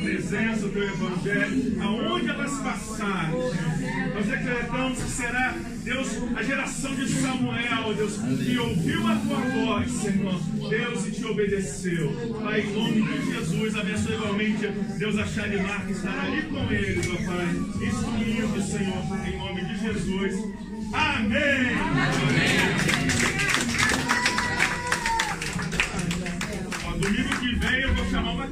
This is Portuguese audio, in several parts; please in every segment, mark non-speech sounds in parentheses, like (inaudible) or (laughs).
presença, o teu evangelho, aonde elas passarem. Nós decretamos que será, Deus, a geração de Samuel, Deus, que ouviu a tua voz, Senhor, Deus, e te obedeceu. Pai, em nome de Jesus, abençoe igualmente, Deus, a Shalimar que estará ali com eles, ó Pai, instruindo, Senhor, em nome de Jesus. Amém. Ó,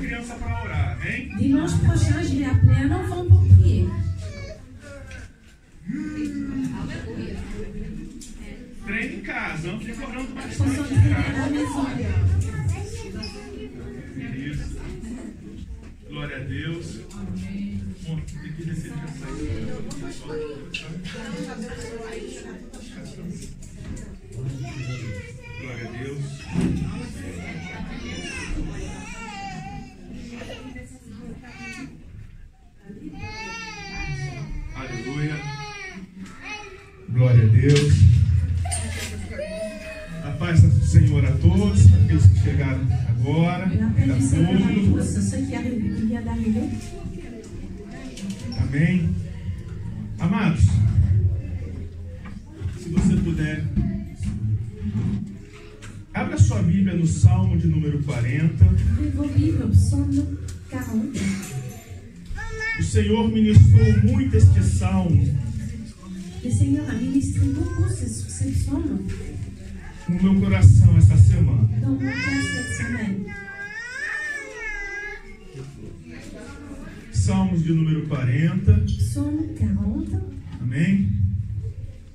criança para orar, hein? Dimanche prochain, je vais appeler un enfant pour prier. Treine em casa, não fique orando bastante. Isso. Glória a Deus. Bom, tem que descer já sair. Glória a Deus. Deus. A paz do Senhor a todos, aqueles que chegaram agora, ainda pouco. viennent d'arriver. Amém. Amados, se você puder, abra sua Bíblia no Salmo de número 40. Ouvrez vos Bibles au psaume 40. O Senhor ministrou muito este salmo Le Seigneur a ministré beaucoup ce, ce psaume no meu coração esta semana. dans mon cœur cette semaine. Salmos de número 40. Psaume 40. Amém.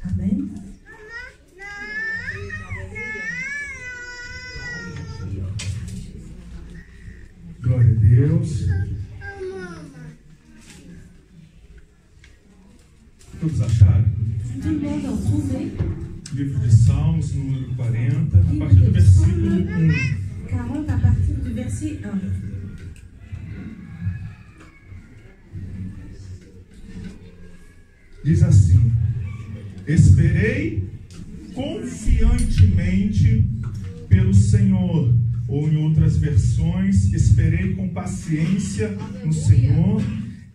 Amen. Glória a Deus. Todos acharam? Livro de Salmos, número 40, a partir do versículo Salmos 1. 40 à partir du verset 1. Diz assim: Esperei confiantemente pelo Senhor, ou em outras versões, esperei com paciência no Senhor.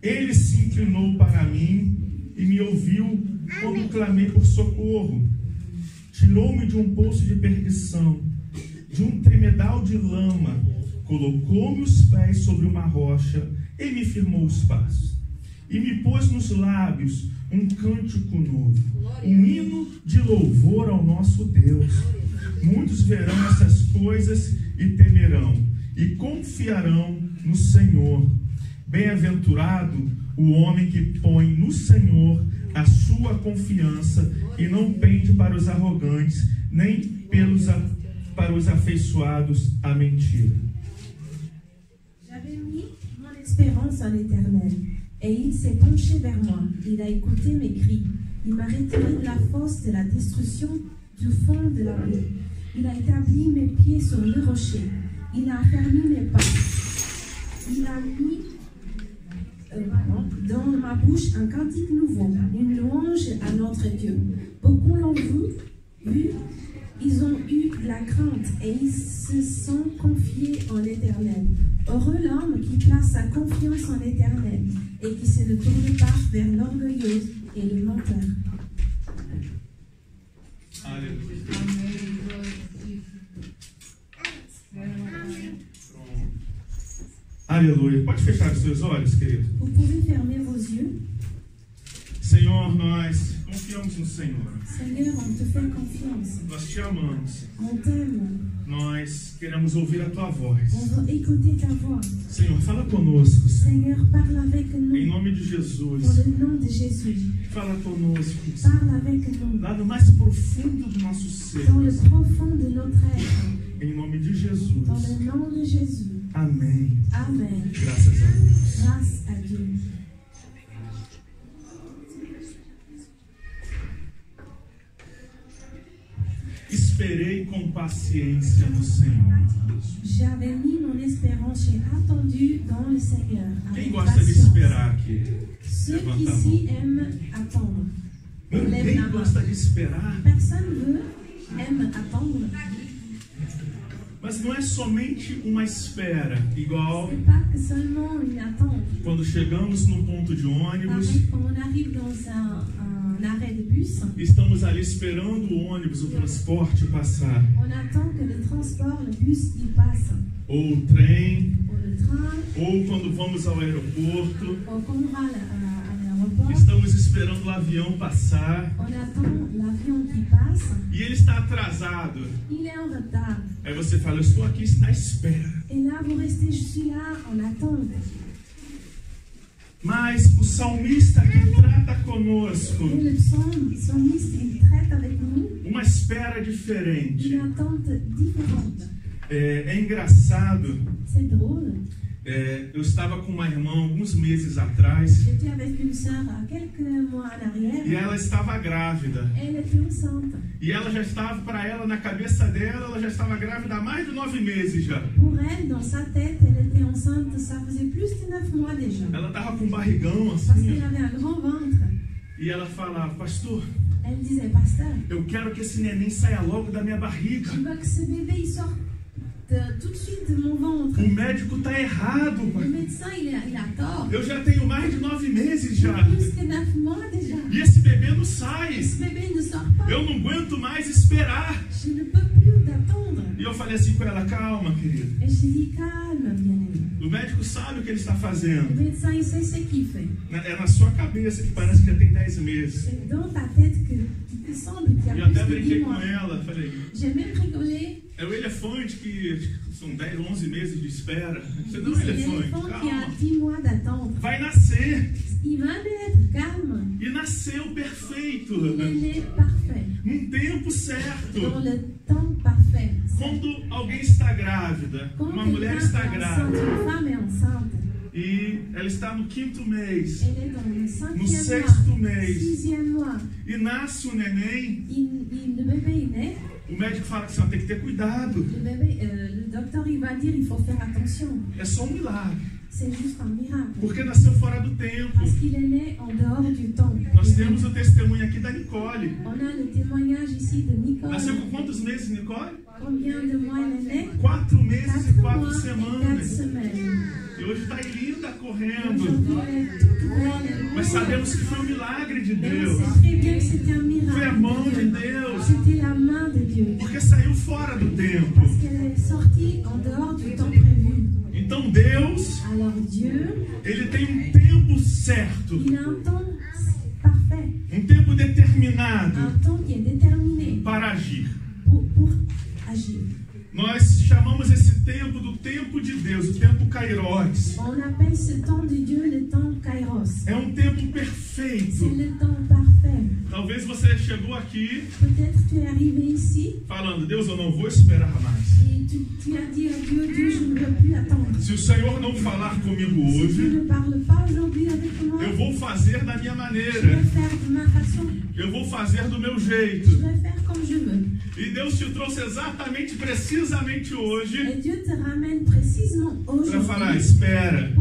Ele se inclinou para mim e me ouviu quando clamei por socorro. Tirou-me de um poço de perdição, de um tremedal de lama, colocou-me os pés sobre uma rocha e me firmou os passos e me pôs nos lábios um cântico novo, um hino de louvor ao nosso Deus. Muitos verão essas coisas e temerão, e confiarão no Senhor. Bem-aventurado o homem que põe no Senhor a sua confiança e não pende para os arrogantes, nem pelos, a- para os afeiçoados à mentira. J'avais mis mon espérance en l'Éternel, et il s'est penché vers moi. Il a écouté mes cris. Il m'a retiré de la fosse de la destruction, du fond de la vie. Il a établi mes pieds sur le rocher. Il a affermi mes pas. Il a mis dans ma bouche un cantique nouveau, une louange à notre Dieu. Beaucoup l'ont vu, vu, ils ont eu la crainte et ils se sont confiés en l'Éternel. Heureux l'homme qui place sa confiance en l'Éternel et qui se ne tourne pas vers l'orgueilleux et le menteur. Aleluia. Aleluia. Pode fechar os seus olhos, querido? Vous pouvez fermer vos yeux. Senhor, nós confiamos no Senhor. Seigneur, on te fait confiance. Nós te amamos. On t'aime. Nós queremos ouvir a tua voz. On veut écouter ta voix. Senhor, fala conosco. Senhor. Parle avec Em nous. nome de Dans Jesus. le nom de Jésus. Fala conosco. Senhor. Parle avec nous. Lá no mais profundo do nosso ser. Dans le profond de notre être. Em nome de Dans Jesus. le nom de Jésus. Amém. Amen. Graças a Deus. Grâce à Dieu. Esperei com paciência no Senhor. J'avais mis mon espérance, j'ai attendu dans le Seigneur. Quem gosta de esperar aqui? Ceux qui a ici aiment attendre. Ninguém gosta de esperar. Personne veut, aime attendre. Mas não é somente uma espera, igual attente. quando chegamos no ponto de ônibus, estamos ali esperando o ônibus, o transporte passar, ou o trem, ou quando vamos ao aeroporto, estamos esperando o avião passar passe. e ele está atrasado. Retard. Aí você fala, eu estou aqui na espera. Mas o salmista que trata conosco uma espera diferente. É, é engraçado. É, eu estava com uma irmã alguns meses atrás e ela estava grávida. Enceinte. E ela já estava, para ela, na cabeça dela, ela já estava grávida há mais de nove meses já. Elle, tête, elle enceinte. Ela estava com um barrigão assim. E ela falava, pastor, disait, eu quero que esse neném saia logo da minha barriga. je veux que ce bébé il sorte O médico tá errado. Eu já tenho mais de nove meses já. E esse bebê não sai. Eu não aguento mais esperar. E eu falei assim com ela, calma, querida. O médico sabe o que ele está fazendo. É na sua cabeça que parece que já tem dez meses. E eu até plus de 10 brinquei com ela. Falei, J'ai même rigolé. É o elefante que são 10, 11 meses de espera. Você não é um elefante, calma. 10 mois d'attente. Vai nascer. E nasceu perfeito. Né parfait. Num tempo certo. temps parfait. Quando alguém está grávida, uma mulher quelqu'un está grávida e ela está no quinto mês le cinquième sexto mês. e nasce o neném, o médico fala que você tem que ter cuidado. le bébé, euh, le docteur il va dire il faut faire attention. É só um milagre, Porque nasceu fora do tempo. Né. Nós temos o testemunho aqui da Nicole. Nasceu com quantos meses, Nicole? Quatro meses e quatro semanas. E hoje está linda correndo. Est toute belle. Mas sabemos que foi um milagre de Deus. Foi a mão de. Deus. Porque saiu fora do tempo. Então Deus, Dieu, ele tem um tempo certo, um tempo determinado para agir. pour, pour agir. Nós chamamos esse tempo do tempo de Deus, o tempo Kairos. On appelle ce temps de Dieu le temps Kairos. É um tempo C'est perfeito. le temps parfait. Talvez você chegou aqui Peut-être tu es arrivé ici falando, Deus, eu não vou esperar mais. et tu, tu as dit à Dieu, Dieu, je ne veux plus attendre. Se o Senhor não falar comigo Si hoje, ne parles pas aujourd'hui avec moi, eu vou fazer da minha je maneira. vais faire de ma façon. Eu vou fazer do meu Je jeito. vais faire comme je veux. E Deus te trouxe exatamente, precisamente hoje, para falar: espera.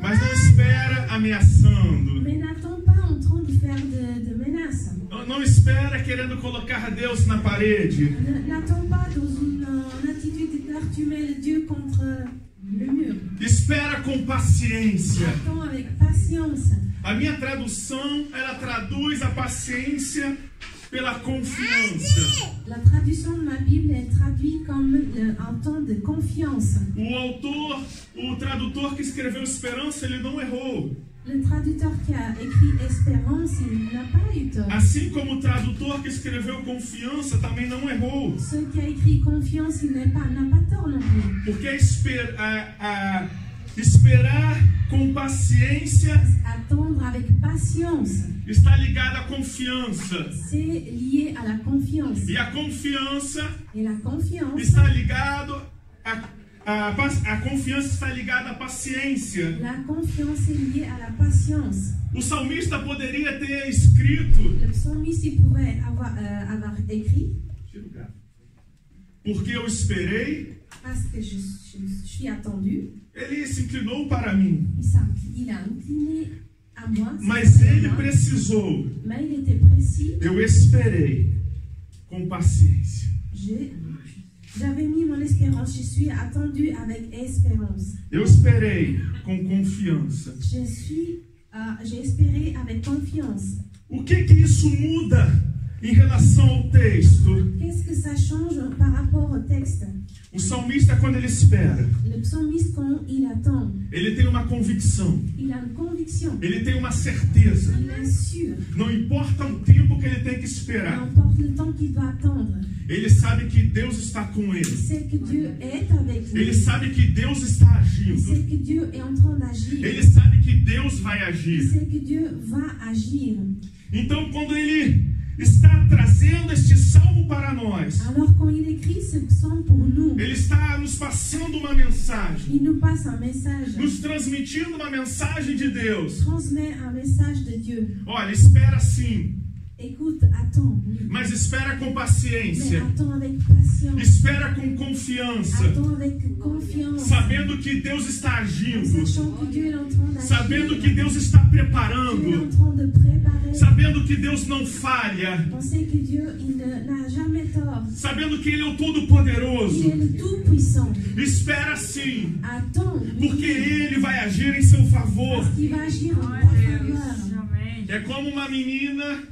Mas não espera ameaçando. Não, não espera querendo colocar Deus na parede. Espera com paciência. A minha tradução, ela traduz a paciência pela confiança. La traduction de ma Bible est traduite comme un temps de confiance. O autor, o tradutor que escreveu esperança, ele não errou. Le traducteur qui a écrit espérance, il n'a pas eu tort. Assim como o tradutor que escreveu confiança também não errou. Celui qui a écrit confiance, il n'est pas- n'a pas tort non plus. Porque a- a- esperar com paciência Attendre avec patience, está ligado à confiança. c'est lié à la confiance. E a confiança Et la confiance, está ligado a, a, a confiança está ligada à paciência. la confiance est liée à la patience. O salmista poderia ter escrito Le psalmiste, pouvait avoir, euh, avoir écrit porque eu esperei, parce que je, je suis attendu. Ele se inclinou para mim, mas ele precisou. Eu esperei com paciência. J'avais mis mon espérance. Je suis attendu avec espérance. Eu esperei com confiança. Je suis, euh, j'ai espéré avec confiance. O que que isso muda em relação ao texto? Qu'est-ce que ça change par rapport au texte O salmista, quando ele espera, Le psalmiste, quand il attend, ele tem uma convicção, il a une conviction. ele tem uma certeza. Il est sûr. Não importa o tempo que ele tem que esperar, importe le temps qu'il doit attendre. ele sabe que Deus está com Il ele. sait que Dieu est avec lui. Ele sabe que Deus está Il agindo. sait que Dieu est en train d'agir. Ele sabe que Deus vai Il agir. sait que Dieu va agir. Então, quando ele está trazendo este salmo para nós, Alors quand il écrit ce psaume pour nous, ele está nos passando uma mensagem, il nous passe un message, nos transmitindo uma mensagem de Deus. transmet un message de Dieu. Olha, espera sim, Écoute, attends, mas espera com paciência. Espera com confiança, sabendo que Deus está agindo, sabendo que Deus está preparando, sabendo que Deus não falha, sabendo que Ele é o Todo-Poderoso. Espera sim, porque Ele vai agir em seu favor. É como uma menina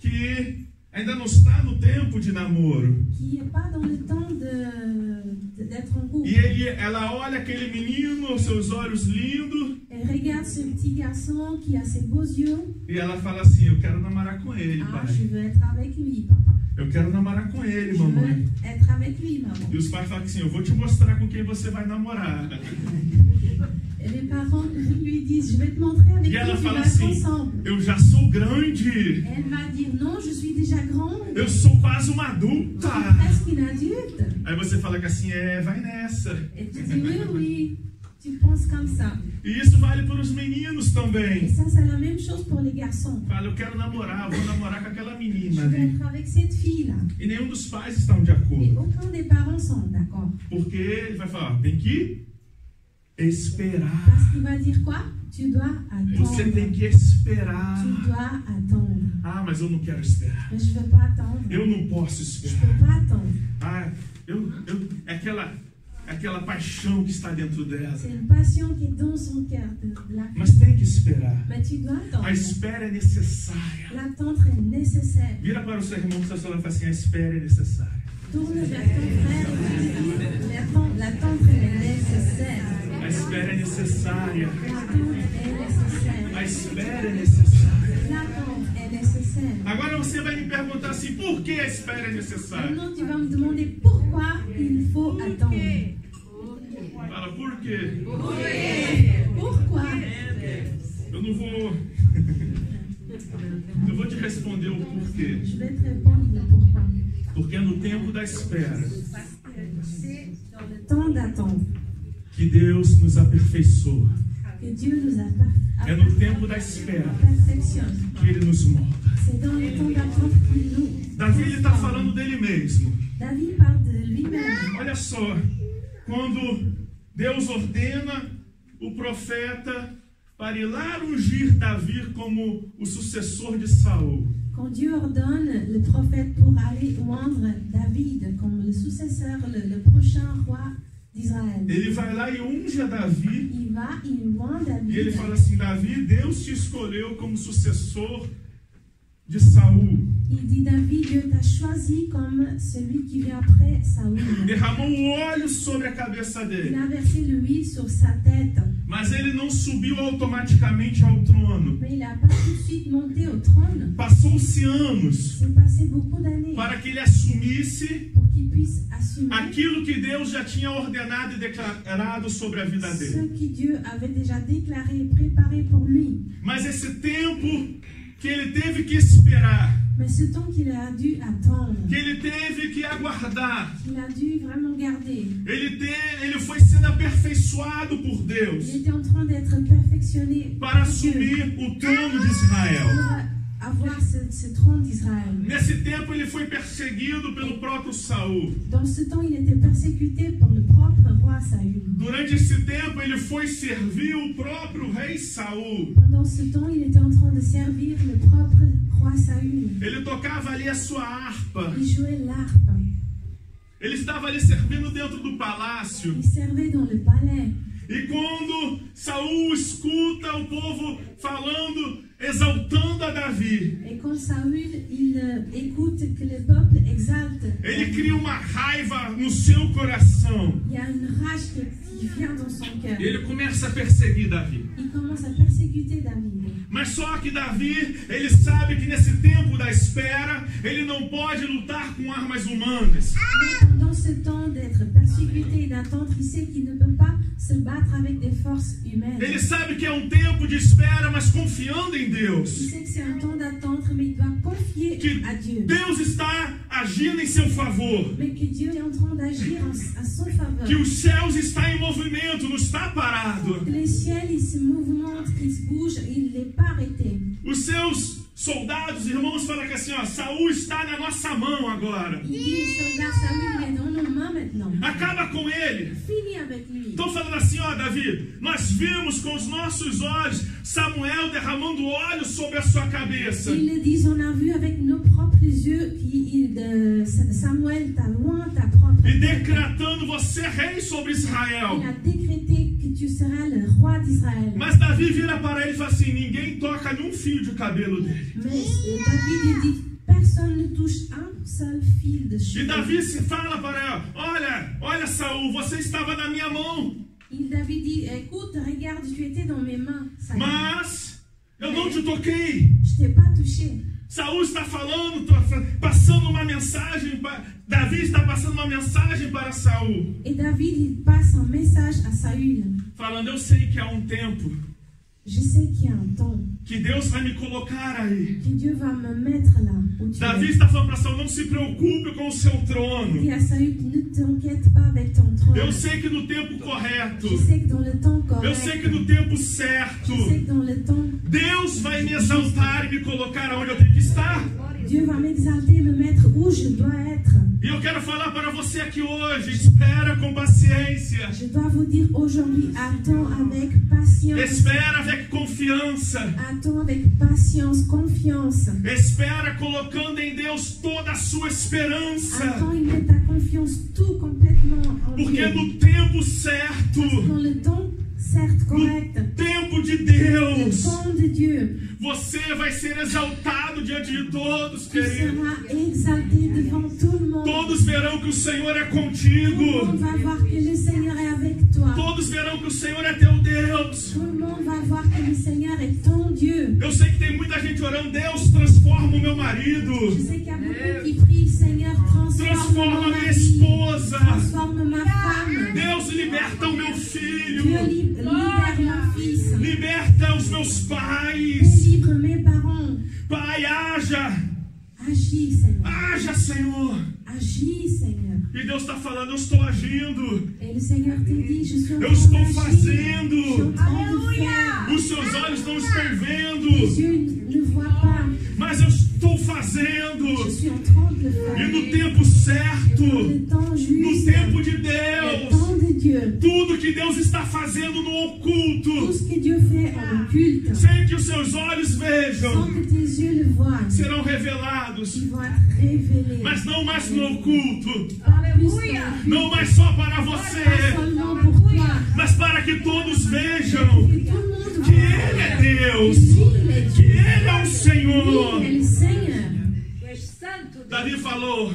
que ainda não está no tempo de namoro. en couple. E ele, ela olha aquele menino, seus olhos lindos, e ela fala assim: Eu quero namorar com ele, Ah, pai. Eu quero namorar com ele, mamãe. E os pais falam assim: Eu vou te mostrar com quem você vai namorar. (laughs) Et les parents lui disent, je vais te montrer avec qui ela tu fala vas assim: ensemble. Eu já sou grande. Elle va dire, non, je suis déjà grande. Eu sou quase uma Je adulta. presque une adulte. Aí você fala que assim é, vai nessa. Et tu dis, oui, oui, tu penses comme ça. E isso vale para os meninos Et também. ça, c'est la même chose pour les garçons. Fala, eu quero namorar, vou namorar com aquela Je menina veux ali. avec cette fille-là. E nenhum dos pais estão de Et acordo. aucun des parents sont d'accord. Porque ele vai falar, tem que esperar. Parce qu'il va dire quoi Tu dois Você tem attendre. que esperar. Tu dois attendre. Ah, mas eu não quero esperar. Mais je veux pas attendre. Eu não posso Je esperar. peux pas attendre. Ah, eu, eu, é aquela, é aquela paixão que está dentro dela. C'est une passion qui est dans son cœur. la- Mas tem que esperar. Mais tu dois attendre. A espera é necessária. L'attendre est nécessaire. Vira para o seu irmão que está falando e fala assim: a espera é necessária. Tourne vers ton frère l'attendre est nécessaire. A espera é necessária. A espera é necessária. L'attendre est nécessaire. Agora você vai me perguntar assim: por que a espera é necessária? Maintenant, tu vas me demander pourquoi il faut attendre. Fala, por quê? Pourquoi Eu não vou. (laughs) Eu vou te responder o porquê. Je vais te répondre le pourquoi. Porque é no tempo da espera que Deus nos aperfeiçoa. É no tempo da espera que Ele nos molda. Davi está falando dele mesmo. Olha só, quando Deus ordena o profeta para ir lá ungir Davi como o sucessor de Saul. Quand Dieu ordonne le prophète pour aller oindre David comme le successeur, le, le prochain roi Ele vai lá e unge a Davi. E ele fala assim: Davi, Deus te escolheu como sucessor de Saul. Il dit David, Dieu t'a choisi comme celui qui vient après Saül. Derramou o óleo sobre a cabeça Il dele. a versé l'huile sur sa tête, Mas ele não subiu automaticamente ao trono. mais il n'a pas tout de suite monté au trône. Passou-se anos C'est passé beaucoup d'années para que ele assumisse pour qu'il puisse assumer aquilo que Deus já tinha ordenado e declarado sobre a vida ce dele. que Dieu avait déjà déclaré et préparé pour lui. Mas esse tempo que ele teve que esperar, Mais ce temps qu'il a dû attendre, que ele teve que aguardar, qu'il a dû vraiment garder, ele, te, ele foi sendo aperfeiçoado por il Deus était en train d'être perfectionné para par Dieu. assumir o trono de Israel. pour Nesse tempo ele foi perseguido pelo próprio Saul. Durante esse tempo ele foi servir o próprio rei Saul. Pendant ce temps, il était en train de servir le propre roi Saül. Ele tocava ali a sua harpa. Ele estava ali servindo dentro do palácio. E quando Saul escuta o povo falando, exaltando a Davi, ele cria uma raiva no seu coração. E ele começa a perseguir Davi. Il. Mas só que Davi, ele sabe que nesse tempo da espera, ele não pode lutar com armas humanas. Pendant ce temps d'être persécuté et d'attendre, il sait qu'il ne peut pas se battre avec des forces humaines. Ele sabe que é um tempo de espera, mas confiando em Il Deus. sait que c'est un temps d'attendre, mais il doit confier Que à Dieu. Deus está agindo em seu favor. Mais que Dieu est en train d'agir à son faveur. Que os céus estão em movimento, não está parado. Que les ciels, ils se mouvementent, qu'ils se bougent, il n'est pas. Os seus soldados, irmãos, falam que assim, ó, Saul está na nossa mão agora. Maintenant. Acaba com ele. Estão falando assim, ó, Davi, nós vimos com os nossos olhos Samuel derramando óleo sobre a sua cabeça. Ils le disent, on a vu avec nos propres yeux Samuel t'a loin ta propre E decretando você rei sobre Israel. Il a décrété que tu seras le roi d'Israël. Mas Davi vira para ele e fala assim: ninguém toca num fio de cabelo dele. Mais euh, David il dit personne ne touche un seul fil de E cheveux. Davi se fala para ela: olha, olha, Saul, você estava na minha mão, Il David dit écoute, regarde, tu étais dans mes mains. Saül. mas eu não te toquei. Je t'ai pas touché. Saul está falando, tá fa- passando uma mensagem. pa- Davi está passando uma mensagem para Saul, Et David il passe un message à Saül. falando: eu sei que há um tempo Je sais qu'il y a un temps que Deus vai me colocar aí. que Dieu va me mettre là Davi es. está falando para Saul: não se preocupe com o seu trono. dit à Saül ne t'inquiète pas avec ton trône. Eu sei que no tempo correto, Je sais que dans le temps eu correct, sei que no tempo certo, je sais que dans le temps, Deus vai me exaltar e me colocar onde eu tenho que estar. Dieu va m'exalter, me mettre où je dois être. E eu quero falar para você aqui hoje: espera com paciência, Je dois vous dire aujourd'hui, attends avec patience. espera avec confiança, Attends avec patience, confiance. espera colocando em Deus toda a sua esperança, Attends, il met ta confiance tout complètement en porque Dieu. no tempo certo, Dans le temps, certes correct, no tempo de Deus, você vai ser exaltado diante de todos, querido. Todos verão que o Senhor é contigo. toi. Todos verão que o Senhor é teu Deus. Ton Dieu. Eu sei que tem muita gente orando, Deus transforma o meu marido, a transforma mon minha esposa. Deus liberta o meu filho, liberta os meus pais. Pai, haja, Agis, Seigneur. haja, Senhor. Agis, Seigneur. E Deus está falando, eu estou agindo. Et le Seigneur te dit, je suis en Eu estou fazendo. Os seus olhos não estão vendo, mas eu estou Je fazendo. E no tempo certo, no tempo de Deus, tudo que Deus está fazendo no oculto, sem que os seus olhos vejam, serão revelados, mas não mais no oculto, não mais só para você, mas para que todos vejam que Ele é Deus, Davi falou,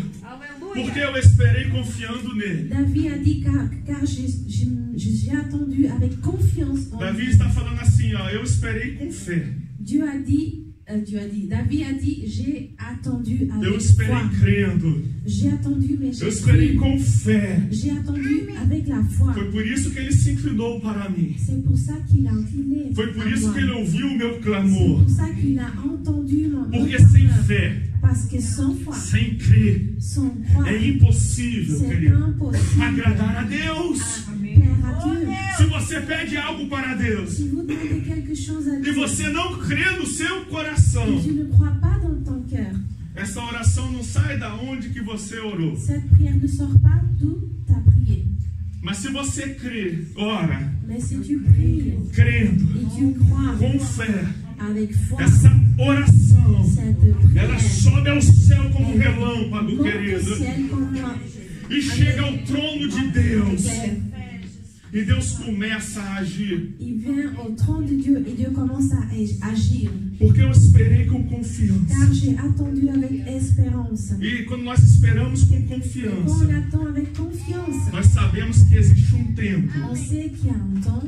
porque eu esperei confiando nele. David a dit car, car j'ai- attendu avec confiance Davi está falando assim, ó, eu esperei com fé. Dieu a dit, Dieu a dit, David a dit, j'ai attendu Eu avec esperei foi. J'ai attendu, mais Eu j'ai esperei cru. com fé. J'ai attendu avec la foi. Foi por isso que ele se inclinou para mim. C'est pour ça qu'il a incliné. Foi por isso que ele ouviu o meu C'est clamor. pour ça qu'il a entendu mon Porque sem fé, Parce que sans foi, sem crer, sans croire, é impossível, c'est querido, impossible agradar a Deus. à Dieu. Se você pede algo para Deus e você não crê no seu coração, essa oração não sai da onde que você orou. Mas se você crê, ora, crendo, com fé, essa oração, ela sobe ao céu como um relâmpago, querido, e chega ao trono de Deus. E Deus começa a agir. Il vient au trône de Dieu et Dieu commence à ag- agir. Porque eu esperei com Car confiança. j'ai attendu avec espérance. E quando nós esperamos com quand confiança, on attend avec confiance, nós sabemos que existe um tempo, on sait qu'il y a un temps,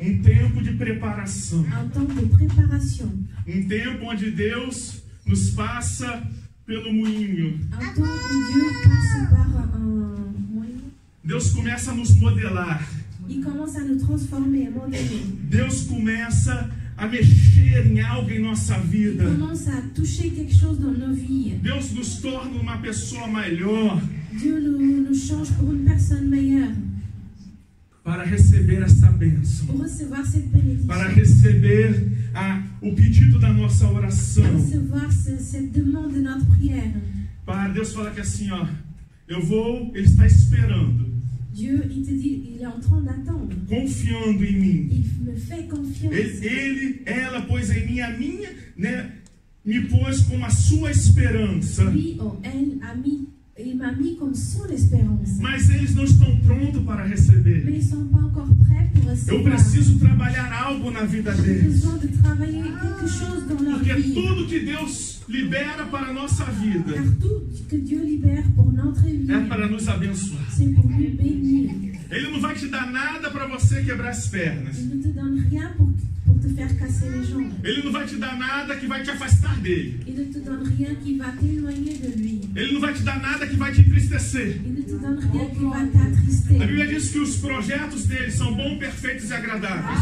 um tempo de preparação, un temps de préparation, um tempo onde Deus nos passa pelo moinho. un temps où Dieu passe par un moyen. Deus começa a nos modelar. Il commence à nous transformer, à modeler. Deus começa a mexer em algo em nossa Il vida. commence à toucher quelque chose dans nos vies. Deus nos torna uma pessoa melhor Dieu nous, nous change pour une personne meilleure, para receber essa bênção. pour recevoir cette para bénédiction, receber a, o pedido da nossa pour oração. recevoir ce- cette demande de notre prière. Para Deus fala que assim, ó, eu vou, Ele está esperando, Dieu, il te dit, il est en train d'attendre. confiando em mim. Il me fait confiance. Ele, ele ela pôs em mim a minha, né, me pôs com a sua esperança. Lui ou elle a mis, il m'a mis comme son espérance. Mas eles não estão prontos para receber. Mais ils sont pas encore prêts pour Eu recevoir. preciso trabalhar algo na vida deles. besoin de travailler quelque chose dans leur Porque vie. tudo que Deus libera para a nossa vida é para nos abençoar. Ele não vai te dar nada para você quebrar as pernas. Ele não vai te dar nada que vai te afastar dele. Ele não vai te dar nada que vai te entristecer. A Bíblia diz que os projetos dele são bons, perfeitos e agradáveis.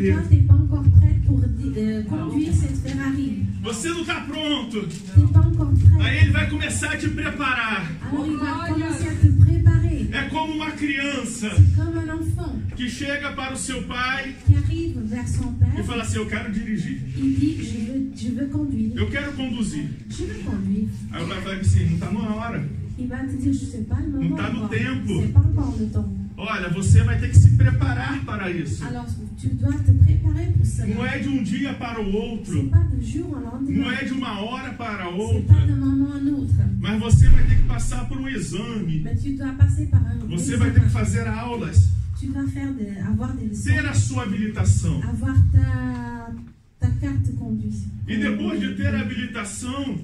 Ferrari, Et toi, querido. tu n'es pas encore prête pour euh, conduire cette Ferrari. Você não está pronto. Pas encore. Aí ele vai começar a te preparar. Alors il va commencer à te préparer. É como uma criança C'est comme un enfant que chega para o seu pai qui arrive vers son e père. fala assim: Eu quero dirigir. Il dit Je veux, je veux conduire. Eu quero conduzir. Je veux conduire. Aí o pai vai assim: Não está na hora. Il va te dire Je ne sais pas le moment. tá no encore. tempo. C'est pas encore le temps. Olha, você vai ter que se preparar para isso. Alors tu dois te préparer pour cela. Não é de um dia para o outro. pas de jour Não é de uma hora para outra. pas moment à. Mas você vai ter que passar por um exame. Mais tu dois passer par un Você vai ter que fazer aulas. Tu dois faire de, avoir des leçons. Ter a sua habilitação. Avoir ta, ta carte de conduite. E depois de ter a habilitação,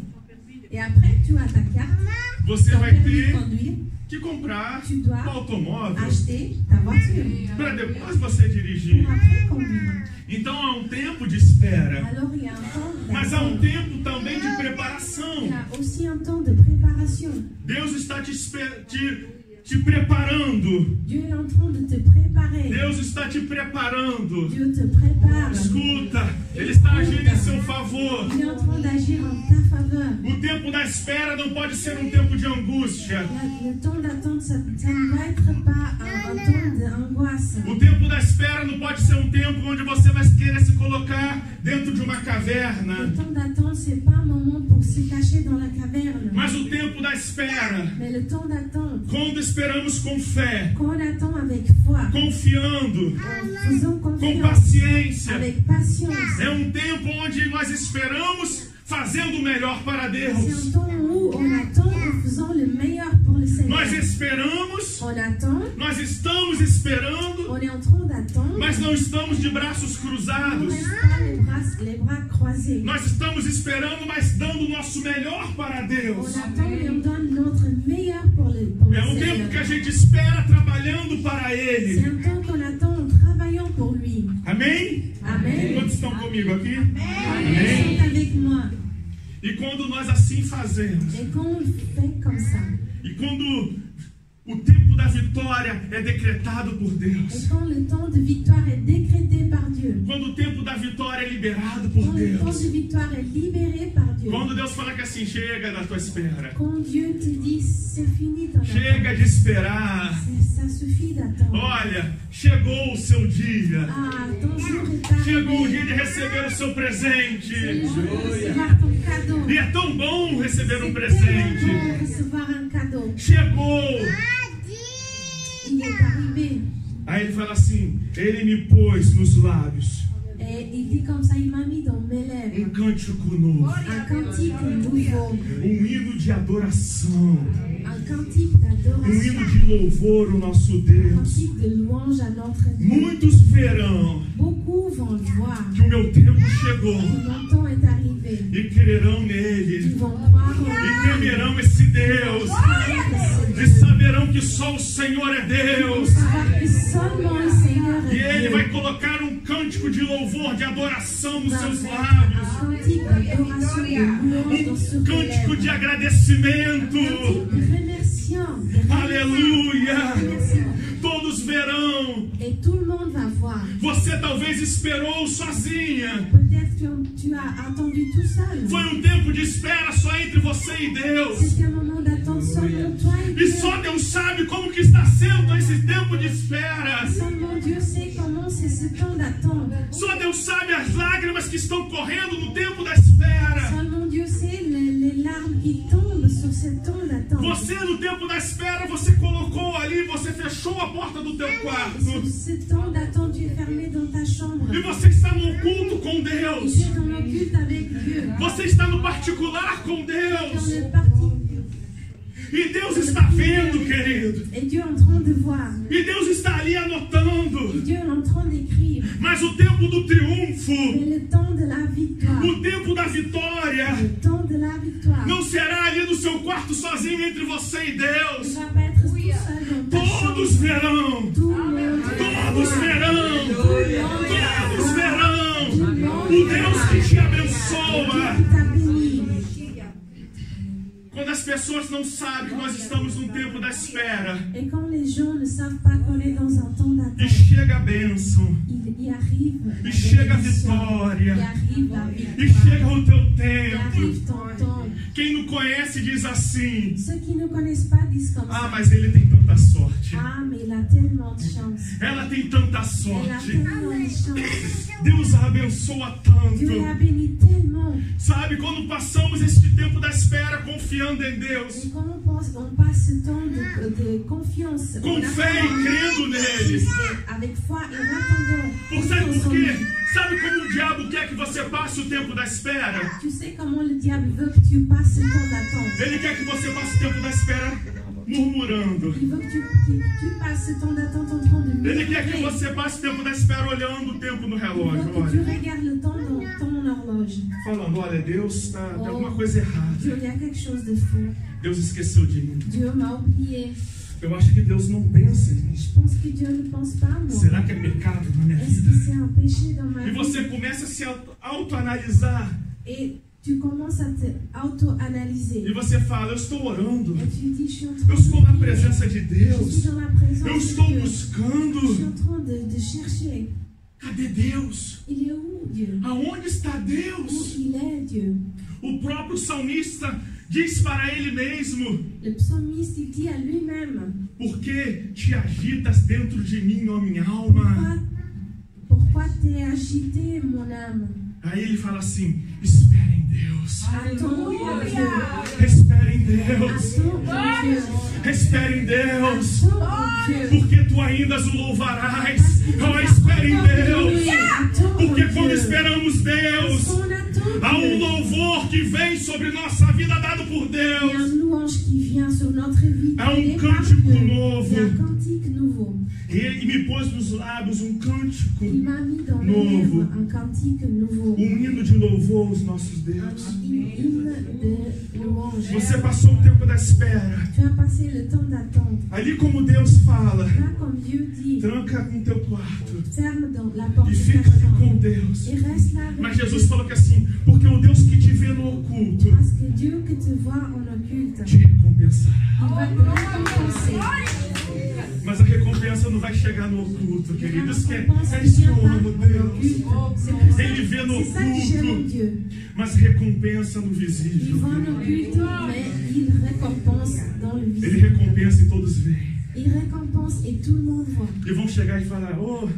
Et après, tu as ta carte, você vai ter conduire. que comprar automóvel para depois você dirigir. Então há um tempo de espera. Mas há um tempo também de preparação. Deus está te, te, te preparando. Dieu est en train de te préparer. Deus está te preparando. Dieu te prépare. Escuta, Ele está agindo em seu favor. Il est en train d'agir en ta faveur. O tempo da espera não pode ser um tempo de angústia. La- le temps d'attente, ça, ça ne va être pas un, un temps d'angoisse. O tempo da espera não pode ser um tempo onde você vai querer se colocar dentro de uma caverna. Le temps d'attente, c'est pas un moment pour se cacher dans la caverne. Mas o tempo da espera, Mais le temps d'attente, quando esperamos com fé, confiando, com paciência, é um tempo onde nós esperamos fazendo o melhor para Deus. Nós esperamos, nós estamos esperando, mas não estamos de braços cruzados. Nós estamos esperando, mas dando o nosso melhor para Deus. É um tempo que a gente espera trabalhando para Ele. un temps qu'on attend en travaillant pour Amém? Amen. Quantos estão comigo aqui? Avec moi. E quando nós assim fazemos, ça, e quando o tempo da vitória é decretado por Deus, quand le temps de victoire est décrété par Dieu, quando o tempo da vitória é liberado por Deus, quando Deus fala que assim, chega da tua espera, ton chega de esperar, olha, chegou o seu dia, Ah, est chegou o dia de receber o seu presente. E é tão bom receber um presente. Chegou. Aí ele fala assim: Ele me pôs nos lábios lèvres um cântico novo, um hino de adoração, um hino de louvor ao nosso Deus. Muitos verão que o meu tempo chegou e crerão nele e temerão esse Deus e saberão que só o Senhor é Deus. Seigneur E ele vai colocar um cântico de louvor, de adoração nos seus lábios. Um cântico de agradecimento. Aleluia! Verão. Et tout le monde va voir. Você talvez esperou sozinha. Peut-être que tu as attendu tout seul. Foi um tempo de espera só entre você e Deus. E só Deus sabe como que está sendo esse tempo de espera. Só Deus sabe as lágrimas que estão correndo no tempo da espera. Seulement Dieu sait les, les larmes qui Você no tempo da espera, você colocou ali, você fechou a porta do teu Et quarto. chambre. E você está no culto com Deus. Dieu. Você está no particular com Deus. E Deus está vendo, querido. Et Dieu est en train de voir. E Deus está ali Et anotando. Dieu est en train d'écrire. Mas o tempo do triunfo, Mais le temps de la victoire. o tempo da vitória, Le temps de la victoire. não será ali no seu quarto sozinho entre você e Deus. Todos verão. Todos verão. Todos verão. O Deus que te abençoa. Quando as pessoas não sabem que nós estamos num tempo da espera. Temps E chega a bênção. E chega a vitória. E chega o teu tempo. Quem não conhece diz assim: Ah, mas ele tem tanta sorte. Ah. Ela tem tanta sorte. Deus a abençoa tanto. Sabe, quando passamos este tempo da espera confiando em Deus, pense, on passe ce temps de, de confiance, com fé e crendo nele. avec foi en attendant, Por, sabe por quê? lui. Sabe como o diabo quer que você passe o tempo da espera? Tu sais comment le diable veut que tu passes ce temps d'attente. Ele quer que você passe o tempo da espera murmurando. Ele quer que você passe o tempo da espera olhando o tempo no relógio. Olha, falando: olha, Deus tá, tem alguma coisa errada. Dieu, il y a quelque chose de faux. Deus esqueceu de mim. Eu acho que Deus não pensa em mim. Será que é pecado na minha vida? ma E você começa a se auto- autoanalisar. Et tu commences à te auto-analyser. E você fala: Eu estou orando. Eu estou na presença de Deus. Eu estou buscando. Cadê Deus? Aonde está Deus? O próprio salmista diz para ele mesmo: Por que te agitas dentro de mim, ó minha alma? pourquoi, pourquoi t'es agité, mon âme Aí ele fala assim: Deus. Espera em Deus. Espera em Deus. Porque tu ainda o louvarás. Oh, espera em Deus. Porque quando esperamos Deus, há um louvor que vem sobre nossa vida dado por Deus. É um par cântico novo. E ele me pôs nos lábios um cântico, Novo. um hino de louvor aos nossos Un Deus. hymne de louange. Você passou o tempo da espera. Ali como Deus fala, tranca no teu quarto e fica ali com. Deus. Mas Jesus falou que assim, porque o Deus que te vê no oculto Parce que Dieu que te voit en occulte, te recompensará. Mas a recompensa não vai chegar no oculto, queridos. Que é isso que eu amo en Deus. ça- Ele vê no oculto, mas recompensa no visível. Ele recompensa e todos veem. E vão chegar e falar: Oh,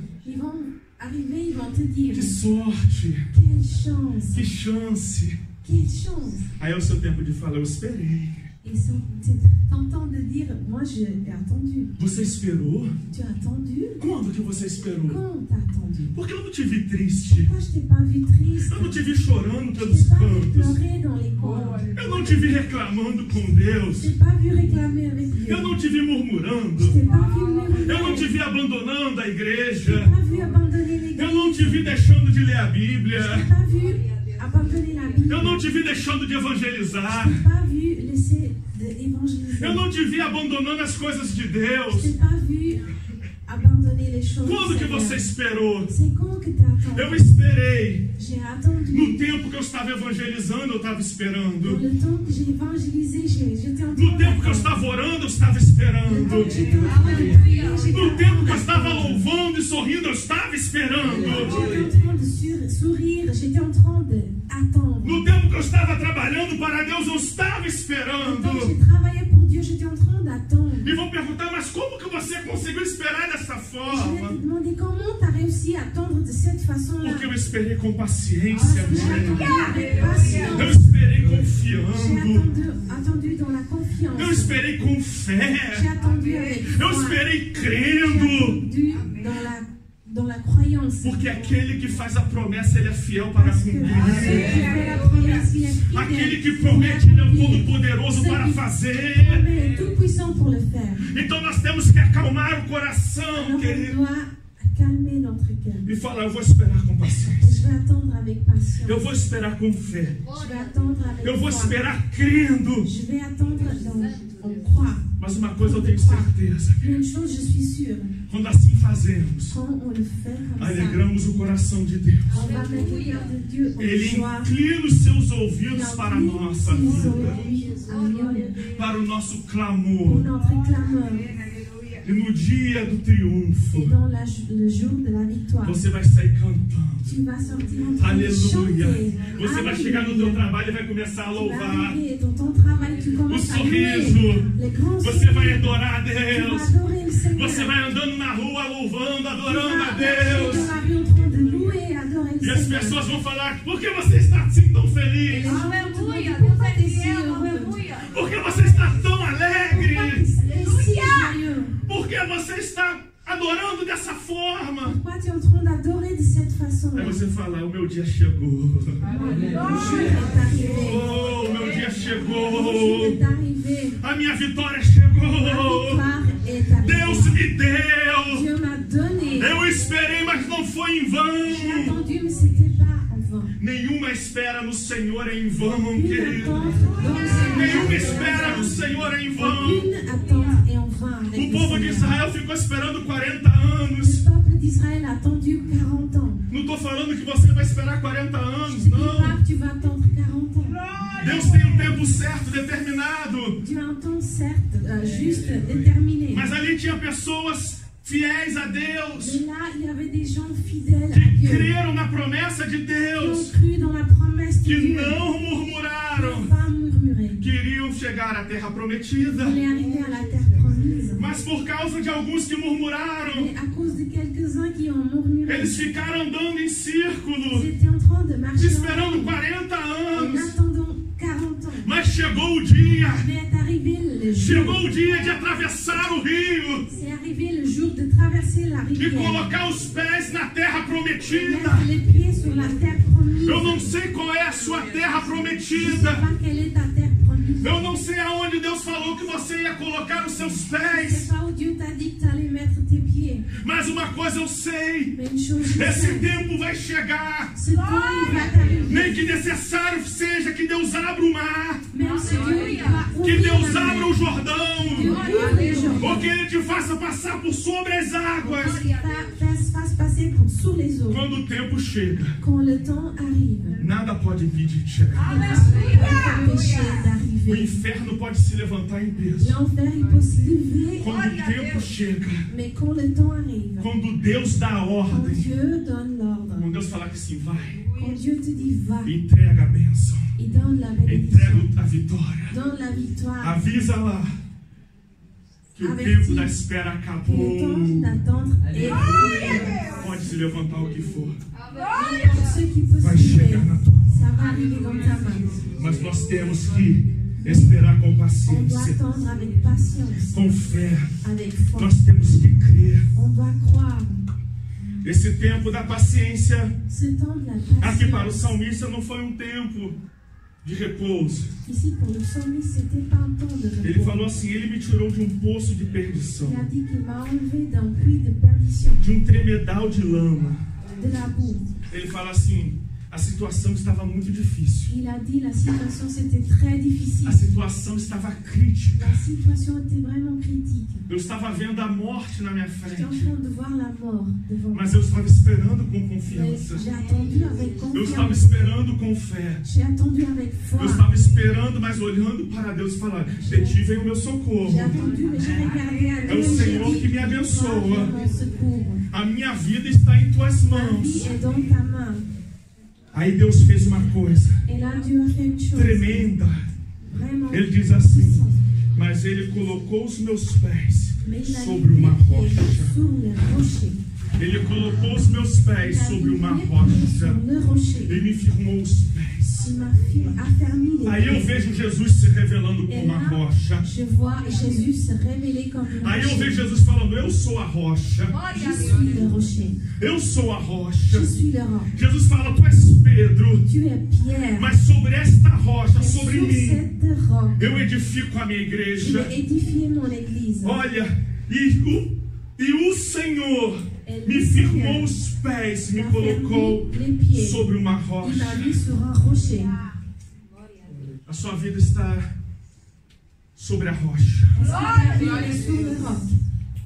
Que sorte, chance, que chance. quelle chance. Aí é o seu tempo de falar: Eu esperei. Sont- c'est tentant de dire Moi, j'ai attendu. Você esperou? Tu as attendu Quando que você esperou? Quand t'as attendu Porque eu não te vi triste. Pourquoi je t'ai pas vu triste Eu não te vi chorando Je pelos cantos. dans les coins. Eu não te vi reclamando com Je Deus. t'ai pas vu réclamer avec Dieu. Eu não te vi Je murmurando. t'ai pas vu murmurer. Eu não te vi abandonando a Je t'ai igreja. pas vu abandonner l'église. Eu não te vi deixando de ler a Je t'ai Bíblia. pas vu. Eu não te vi deixando de evangelizar. Eu não te vi abandonando as coisas de Deus. Quando que você esperou? Eu esperei. Attendu. No tempo que eu estava evangelizando, eu estava esperando. No tempo que eu estava orando, eu estava esperando. No tempo que eu estava louvando e sorrindo, eu estava esperando. train d'attendre. No tempo que eu estava trabalhando para Deus, eu estava esperando. j'ai travaillé pour Dieu, j'étais en train d'attendre. E vão perguntar, mas como que você conseguiu esperar dessa Vais forma? te demander comment tu as réussi à attendre de cette façon-là. Porque eu esperei com paciência, gente. avec Eu esperei confiando. attendu, attendu dans la Eu confiance. esperei com fé. Eu esperei crendo. Dans la, croyance. Porque aquele que faz a promessa, ele é fiel para cumprir. Aquele que promete, ele é o accomplit. todo-poderoso para fazer. Então nós temos que acalmar o coração, querido. E falar, eu vou esperar com paciência. Eu vou esperar com fé. Eu vou esperar crendo. Croix. Mas uma coisa eu tenho certeza. Une chose, je suis sûre, Quando assim fazemos, quand on le fait comme ça, alegramos o coração de Deus. on va mettre le cœur de Dieu en Ele joie. inclina os seus Il ouvidos para a nossa vida, para o nosso pour clamor. notre clameur. E no dia do triunfo, la, le jour de la victoire, você vai sair cantando. Aleluia. chanter. Você vai chegar no teu trabalho e vai começar a louvar. O sorriso. Você vai adorar a Deus. Você vai andando na rua louvando, adorando a Deus. E as pessoas vão falar: por que você está assim tão feliz? Aleluia, é heureux. aleluia. Por que você que você está adorando dessa forma? Pourquoi tu es en train d'adorer de cette façon Aí você fala: o meu dia chegou. Oh, o meu dia chegou. A minha vitória chegou. Deus me deu. Eu esperei, mas não foi em vão. Nenhuma espera no Senhor é em vão, querido. Nenhuma espera no Senhor é em vão. O povo de. Israel ficou esperando 40 anos. Le peuple d'Israël a attendu 40 ans. Não estou falando que você vai esperar 40 Je anos, ne dis pas não. que tu vas attendre 40 ans. Deus tem um tempo certo, determinado. Dieu a un temps certes, euh, juste, déterminé. Mas ali tinha pessoas fiéis a Deus, Mais là, il y avait des gens fidèles à que Dieu. creram na promessa de Qui ont Deus, cru dans la promesse de que Dieu. não Qui murmuraram, murmuré. Queriam chegar à terra prometida. Mas por causa de alguns que murmuraram, murmuré, eles ficaram andando em círculo, esperando 40 en anos. attendant 40 ans. Mas chegou o dia, chegou o dia de atravessar o rio. E colocar os pés na terra prometida. Eu não sei qual é a sua terra prometida. Eu não sei aonde Deus falou que você ia colocar os seus pés. Mas uma coisa eu sei: esse tempo vai chegar. Nem que necessário seja que Deus abra o mar, que Deus abra o Jordão, ou que Ele te faça passar por sobre as águas. Passer pour sous les eaux. Quando o tempo chega, Quand le temps arrive, nada pode impedir de chegar. O inferno pode se levantar em peso. L'enfer, il peut se lever, Quando o tempo chega, mais quand le temps arrive, quando Deus dá a quand ordem, Dieu donne l'ordre, quando Deus falar que sim, vai, quand Dieu te dit va, entrega a bênção, il donne la bénédiction, entrega a vitória. donne la victoire. Avisa lá que o tempo da espera Et acabou. d'attendre est arrivé. Pode se levantar o que for, vai chegar na tua mão. main. Mas nós temos que esperar com On doit paciência, com fé. Nós temos que crer. Esse tempo da paciência de la aqui para o patience. salmista não foi um tempo de repouso. Ele falou assim: Ele me tirou de um poço de perdição, de um tremedal de lama. Ele fala assim: a situação estava muito difícil, Il a dit la situation c'était très difficile. a situação estava crítica. La situation était vraiment critique. Eu estava vendo a morte na minha J'étais en frente, train de voir la mort devant mas eu estava esperando com confiança. J'ai attendu avec Eu estava confiance. esperando com fé. J'ai attendu avec foi. Eu estava esperando, mas olhando para Deus e falar: De ti vem o meu socorro. J'ai attendu, mais j'ai regardé à É Dieu. o et j'ai Senhor que me abençoa. A minha vida está em tuas mãos. est dans ta main. Aí Deus fez uma coisa tremenda. Ele diz assim. Mas Ele colocou os meus pés sobre uma rocha. Ele colocou os meus pés sobre uma rocha. Ele me firmou os pés. Aí eu vejo Jesus se revelando como là, rocha. Aí eu vejo Jesus falando: Eu sou a rocha. Eu sou a rocha. Jesus fala: Tu és Pedro. Mas sobre esta rocha, sobre mim, eu edifico a minha igreja. Olha, e o, e o Senhor me firmou os pés, me colocou sobre uma rocha. A sua vida está sobre a rocha.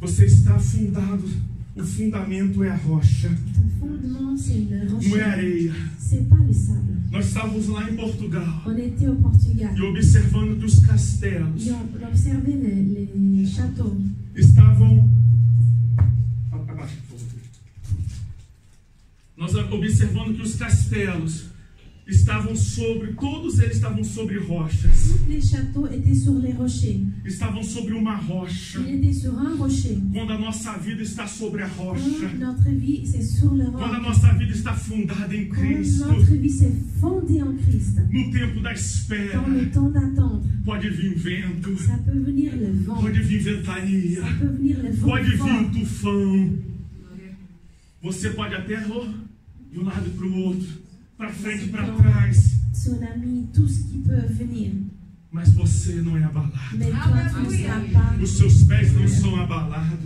Você está afundado. O fundamento é a rocha, le não é areia. Nós estávamos lá em Portugal au Portugal. e observando que os castelos châteaux. estavam. Nós observando que os castelos estavam sobre, todos eles estavam sobre rochas, estavam sobre uma rocha. Quando a nossa vida está sobre a rocha, Quand notre vie, c'est sur le quando a nossa vida está fundada em Quand Cristo, notre vie s'est fondée en Christ. no tempo da espera, Dans le temps d'attendre, pode vir vento, ça peut venir le vent. pode vir ventania, Ça peut venir le vent pode vir um tufão. Você pode até de um lado para o outro, para frente e para trás, Tsunami, ce qui peut venir. mas você não é abalado. Os seus pés não são abalados.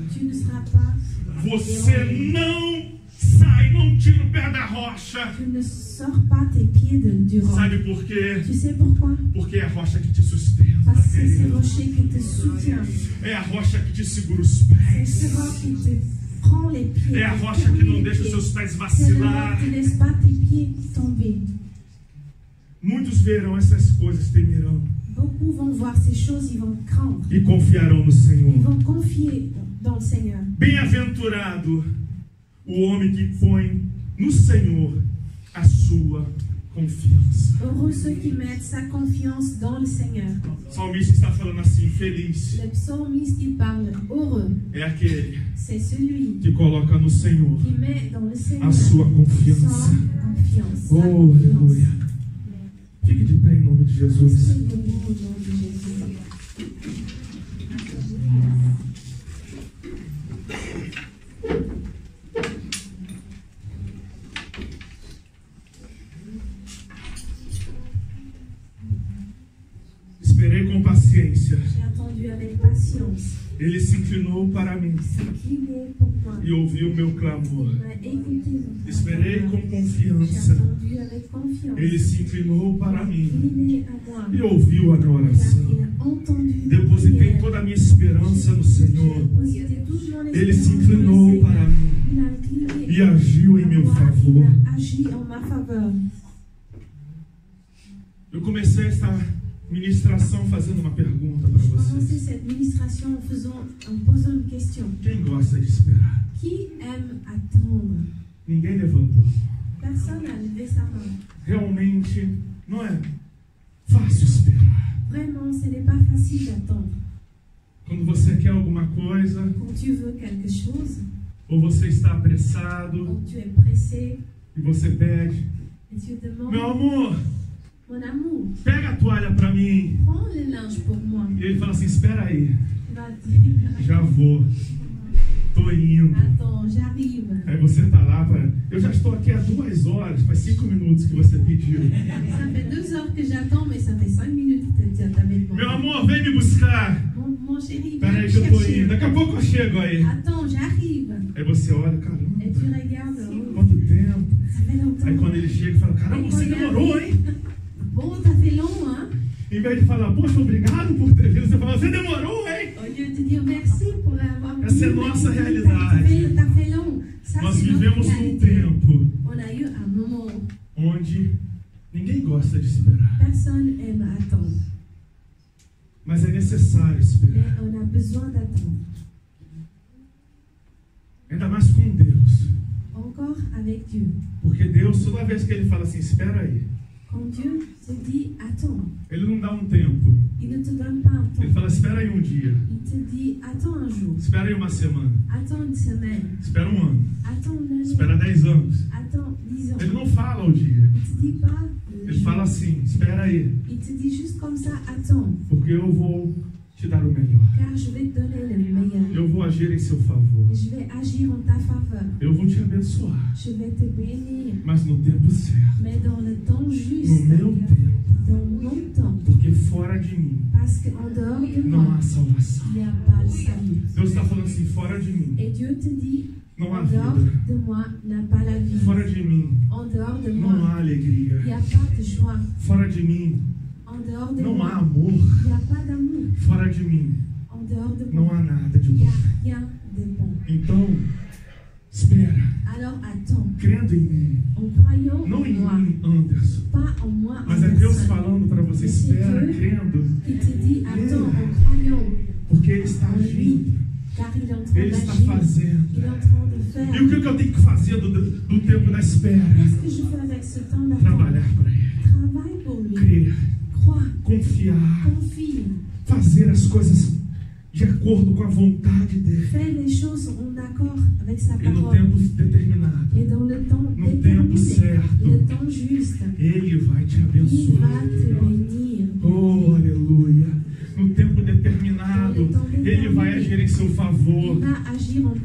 Você não sai, não tira o pé da rocha. Sabe por quê? Tu sais pourquoi Porque é a rocha que te sustenta. Parce que c'est ce querido. rocher qui te soutient. É a rocha que te segura os pés. É a rocha que não deixa os seus pés vacilar. Muitos verão essas coisas, temerão. E confiarão no Senhor. Bem-aventurado o homem que põe no Senhor a sua confiança. Heureux ceux qui mettent sa confiance dans le Seigneur. O salmista está falando assim: feliz Le psalmiste, il parle heureux. é aquele C'est celui que coloca no Senhor qui met dans le Seigneur a sua sa confiança. confiance. sa Oh, confiance. aleluia. Fique de pé em nome de Jesus. Restez debout au nom de Jésus. com paciência. J'ai attendu avec patience. Ele se inclinou para mim e ouviu o meu clamor. Mon Esperei com confiança. Ele se inclinou para mim e ouviu a minha oração. a ma Depositei toda a minha esperança no Senhor. Ele se inclinou para mim a e agiu em meu favor. A. Eu comecei essa ministração fazendo uma pergunta para vocês. une question. Quem gosta de esperar? Qui aime attendre Ninguém levantou. Personne n'a levé sa main. Realmente não é fácil esperar. Vraiment, ce n'est pas facile d'attendre. Quando você quer alguma coisa, Quand tu veux quelque chose, ou você está apressado quand tu es pressé, e você pede: et tu demandes Meu amor, Mon amour, pega a toalha para mim. prends le linge pour moi. E ele fala assim: Espera aí, já vou. Tô indo. Attends, j'arrive. Aí você tá lá para. Eu já estou aqui há duas horas, faz cinco minutos que você pediu. Ça fait deux heures que j'attends, mais ça fait cinq minutes que tu t'avais demandé. Meu amor, vem me buscar. Mon, mon chéri, viens Pera me aí que eu tô indo. Daqui a pouco eu chego aí. Attends, j'arrive. Aí você olha, caramba, Et tu regardes, oh, quanto tempo. Aí quando ele chega, fala: Caramba, você demorou, hein? Bon, ça fait long, hein Em vez de falar, poxa, obrigado por ter vindo, você fala, você demorou, hein? Au lieu de dire merci pour avoir Essa é nossa realidade. Ça, Nós vivemos num tempo On a eu un moment onde ninguém gosta de esperar, Personne aime attendre, mas é necessário mais esperar. on a besoin d'attendre. Ainda mais com Deus. Encore avec Dieu. Porque Deus, toda vez que ele fala assim, espera aí, Ele não dá um tempo. Ele fala, espera aí um dia, espera aí uma semana, espera um ano, espera dez anos. Ele não fala o dia. Ele fala assim, espera aí, porque eu vou te dar o melhor. Eu vou agir em seu favor. Eu vou te abençoar, mas no tempo certo, no meu tempo, porque fora de mim não há salvação. Deus está falando assim, fora de mim não há vida, de moi, n'a pas la vie. fora de mim não há alegria, fora de mim não há amor, d'amour. fora de mim. De não há nada de bom. Então, espera, Alors attends, crendo em mim, não em mim, Anderson, mas é Deus falando para você, espera, crendo, porque Ele está agindo, Ele está fazendo. E o que eu tenho que fazer do, do tempo da espera? D'attente Trabalhar para Ele, crer, confiar, confie. fazer as coisas de acordo com a vontade dele Fais les choses en accord avec sa e no tempo determinado. Et dans le temps No tempo déterminé, certo. le temps juste, Ele vai te il abençoar. va te bénir. Oh, aleluia. No tempo determinado, Ele vai agir em seu favor.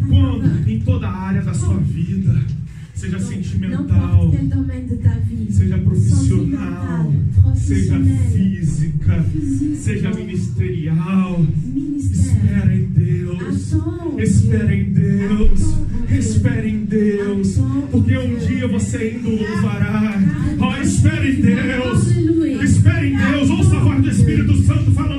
Quando? Em toda a área da sua vida. Seja Dans sentimental, seja profissional, seja física, seja ministerial. Espera em Deus. Espera em Deus. Espera em Deus. Porque um dia você indo louvará. Oh, espera em Deus. Espera em Deus. Ouça a voz do Espírito Santo falando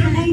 December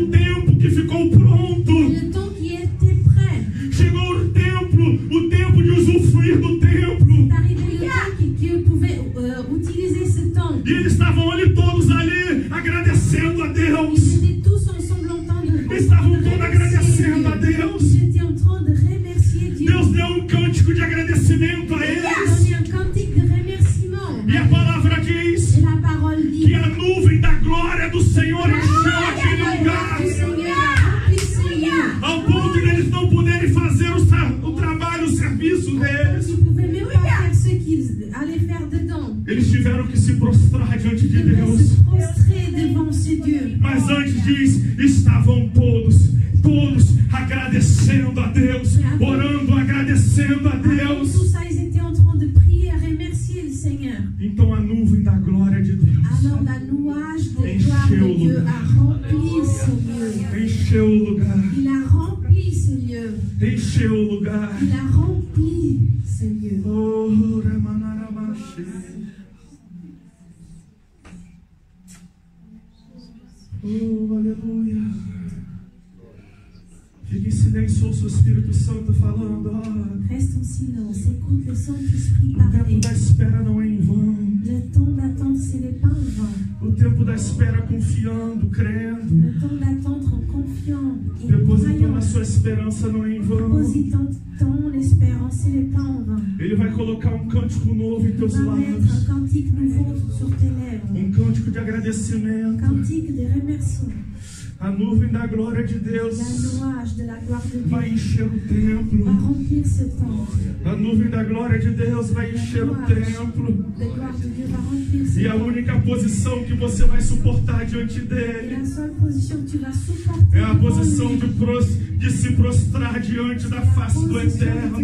É a posição de, pros, de se prostrar diante da face do Eterno.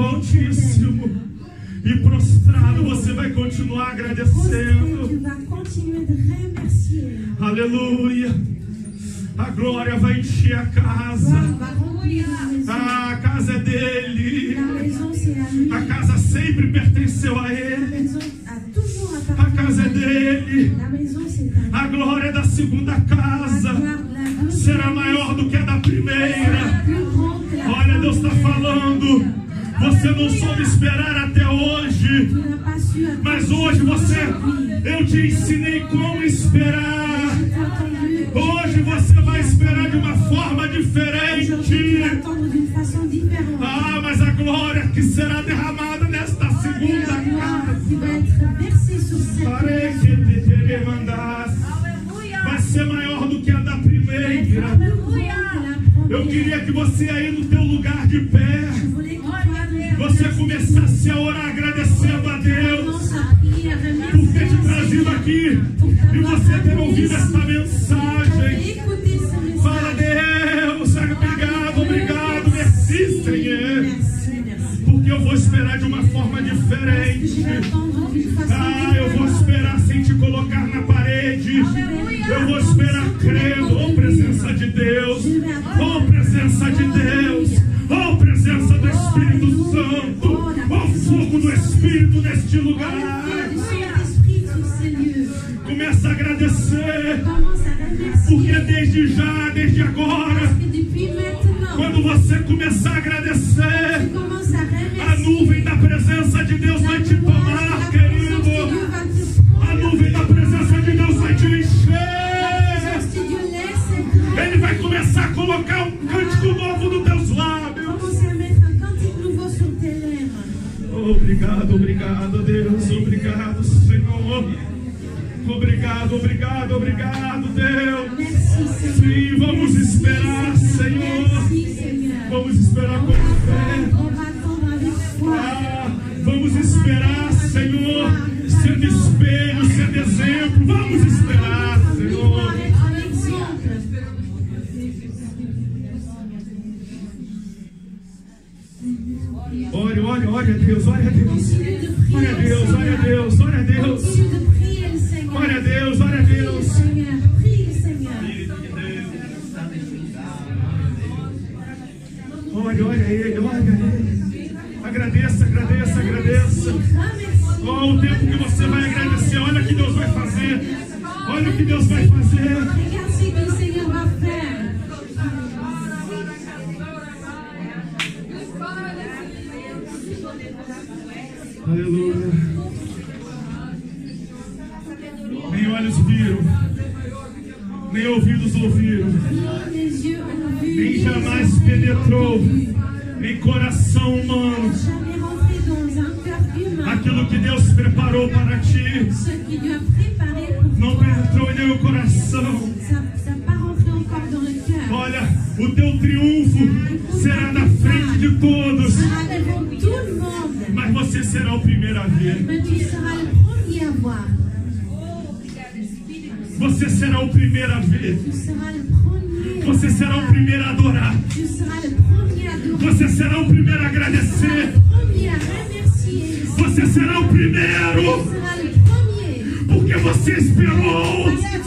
Altíssimo e prostrado, você vai continuar agradecendo. Aleluia. A glória te ensinei como esperar. Hoje você vai esperar de uma forma diferente. Ah, mas a glória que será derramada nesta segunda casa vai ser maior do que a da primeira. Eu queria que você aí no teu lugar de pé aqui e você ter ouvido essa mensagem. agradecer. Porque desde já, desde agora, quando você começar a agradecer, a nuvem da presença de Deus vai te tomar, querido. A nuvem da presença de Deus vai te encher. Ele vai começar a colocar um cântico novo nos teus lábios. Obrigado, obrigado, Deus, obrigado obrigado, obrigado, obrigado, Deus. Sim, vamos esperar. será o primeiro a ver. Você será o primeiro a adorar. Você será o primeiro a agradecer. Você será o primeiro. Porque você esperou.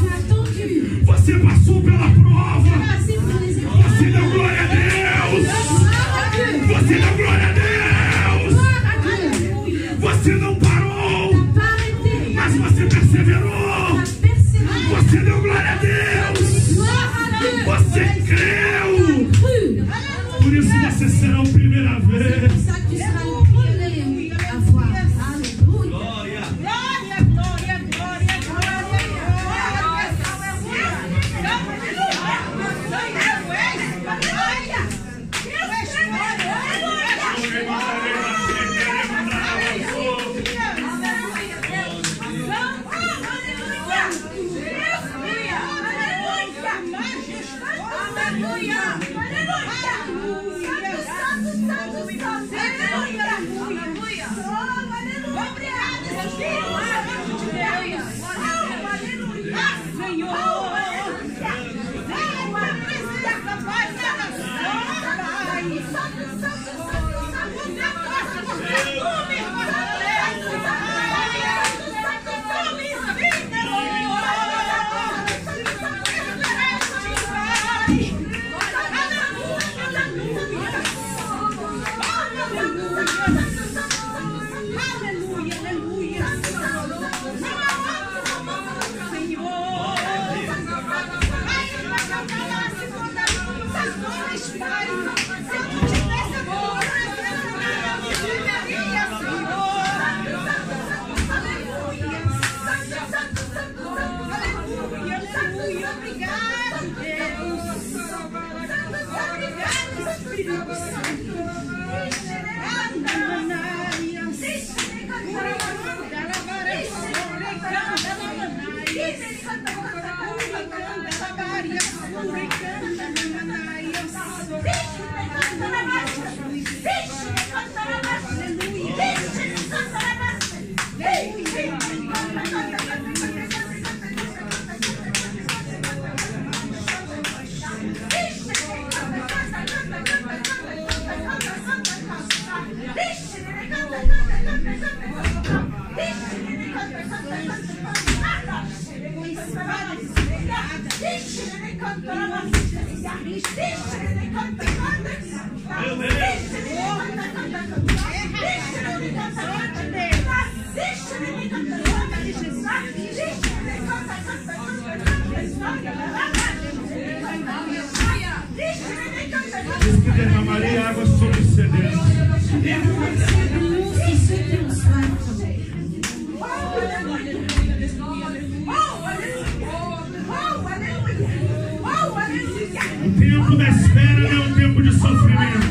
Um tempo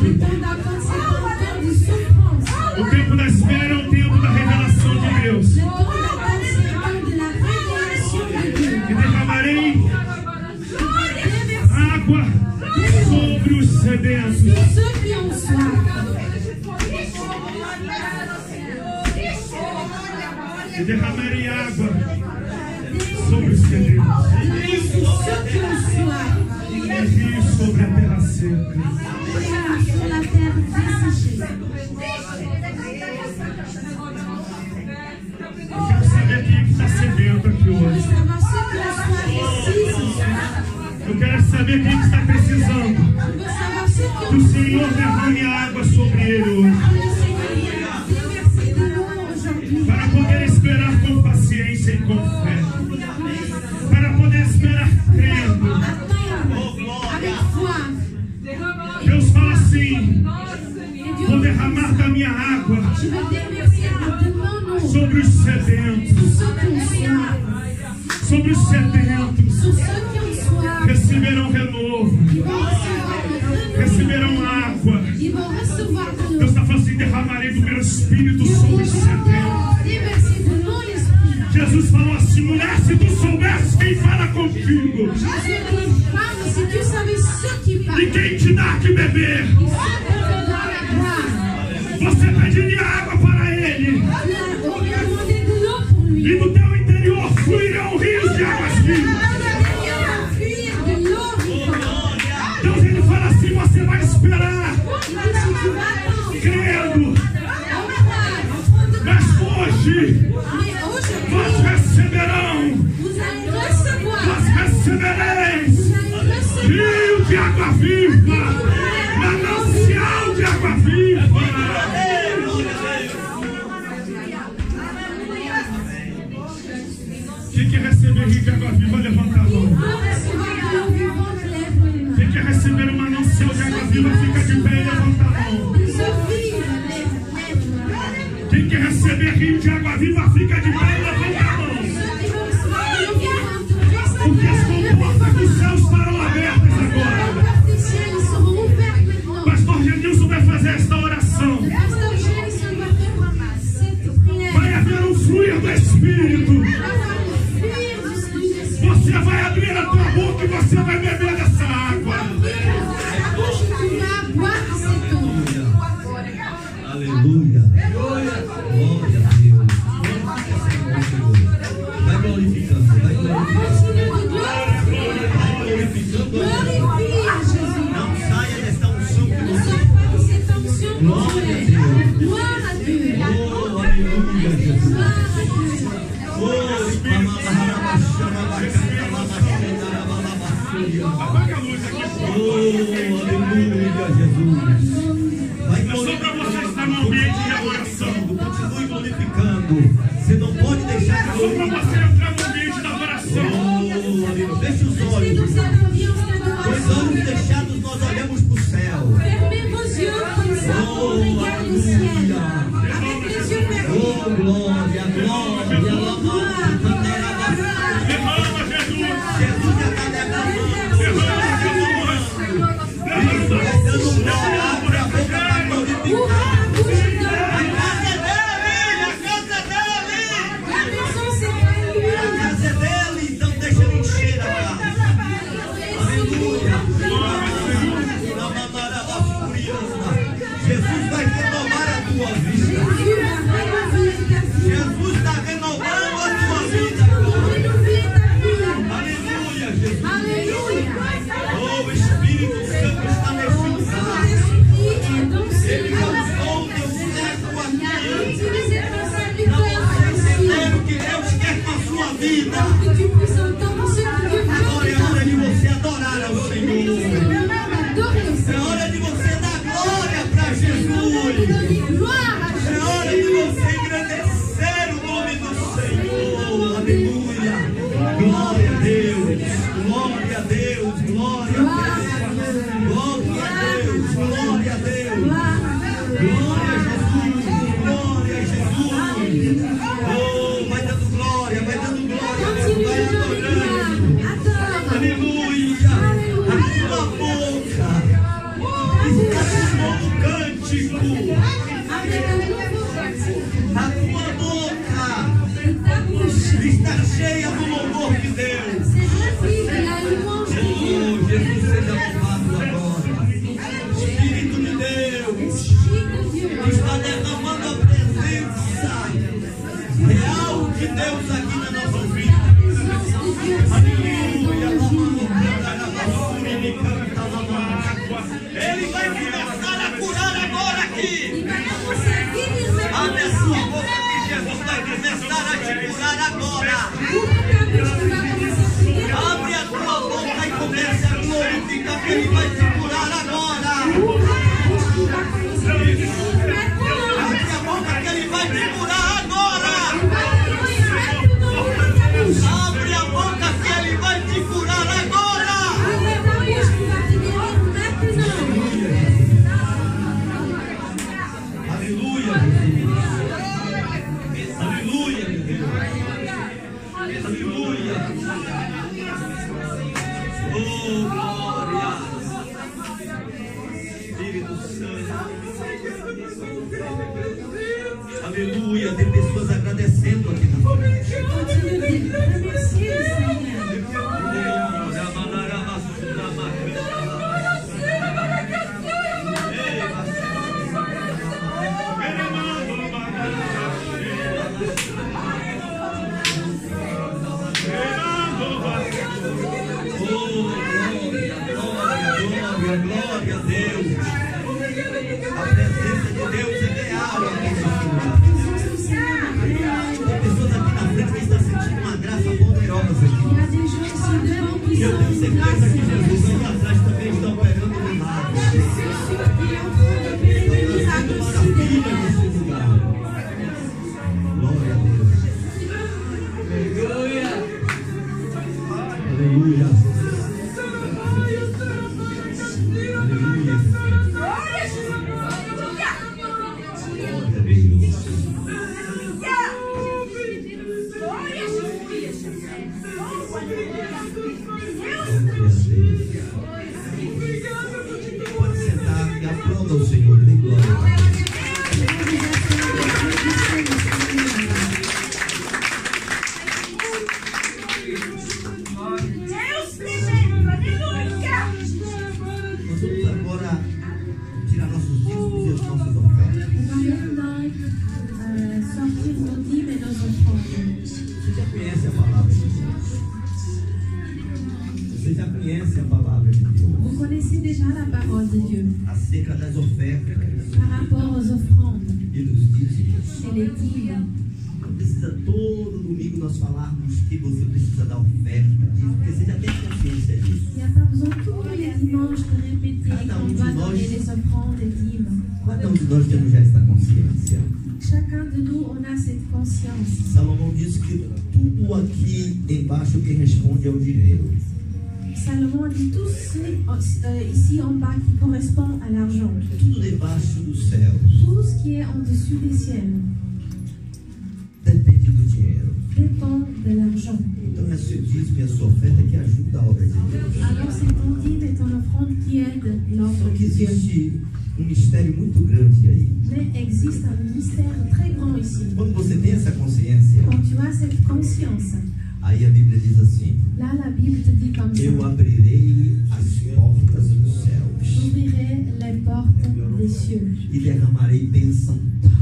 essa consciência. Continuar cette conscience. Aí a Bíblia diz assim: Lá a Bíblia te dit Eu abrirei as portas dos céus. J'ouvrirai les portes des cieux. E derramarei bênção tal.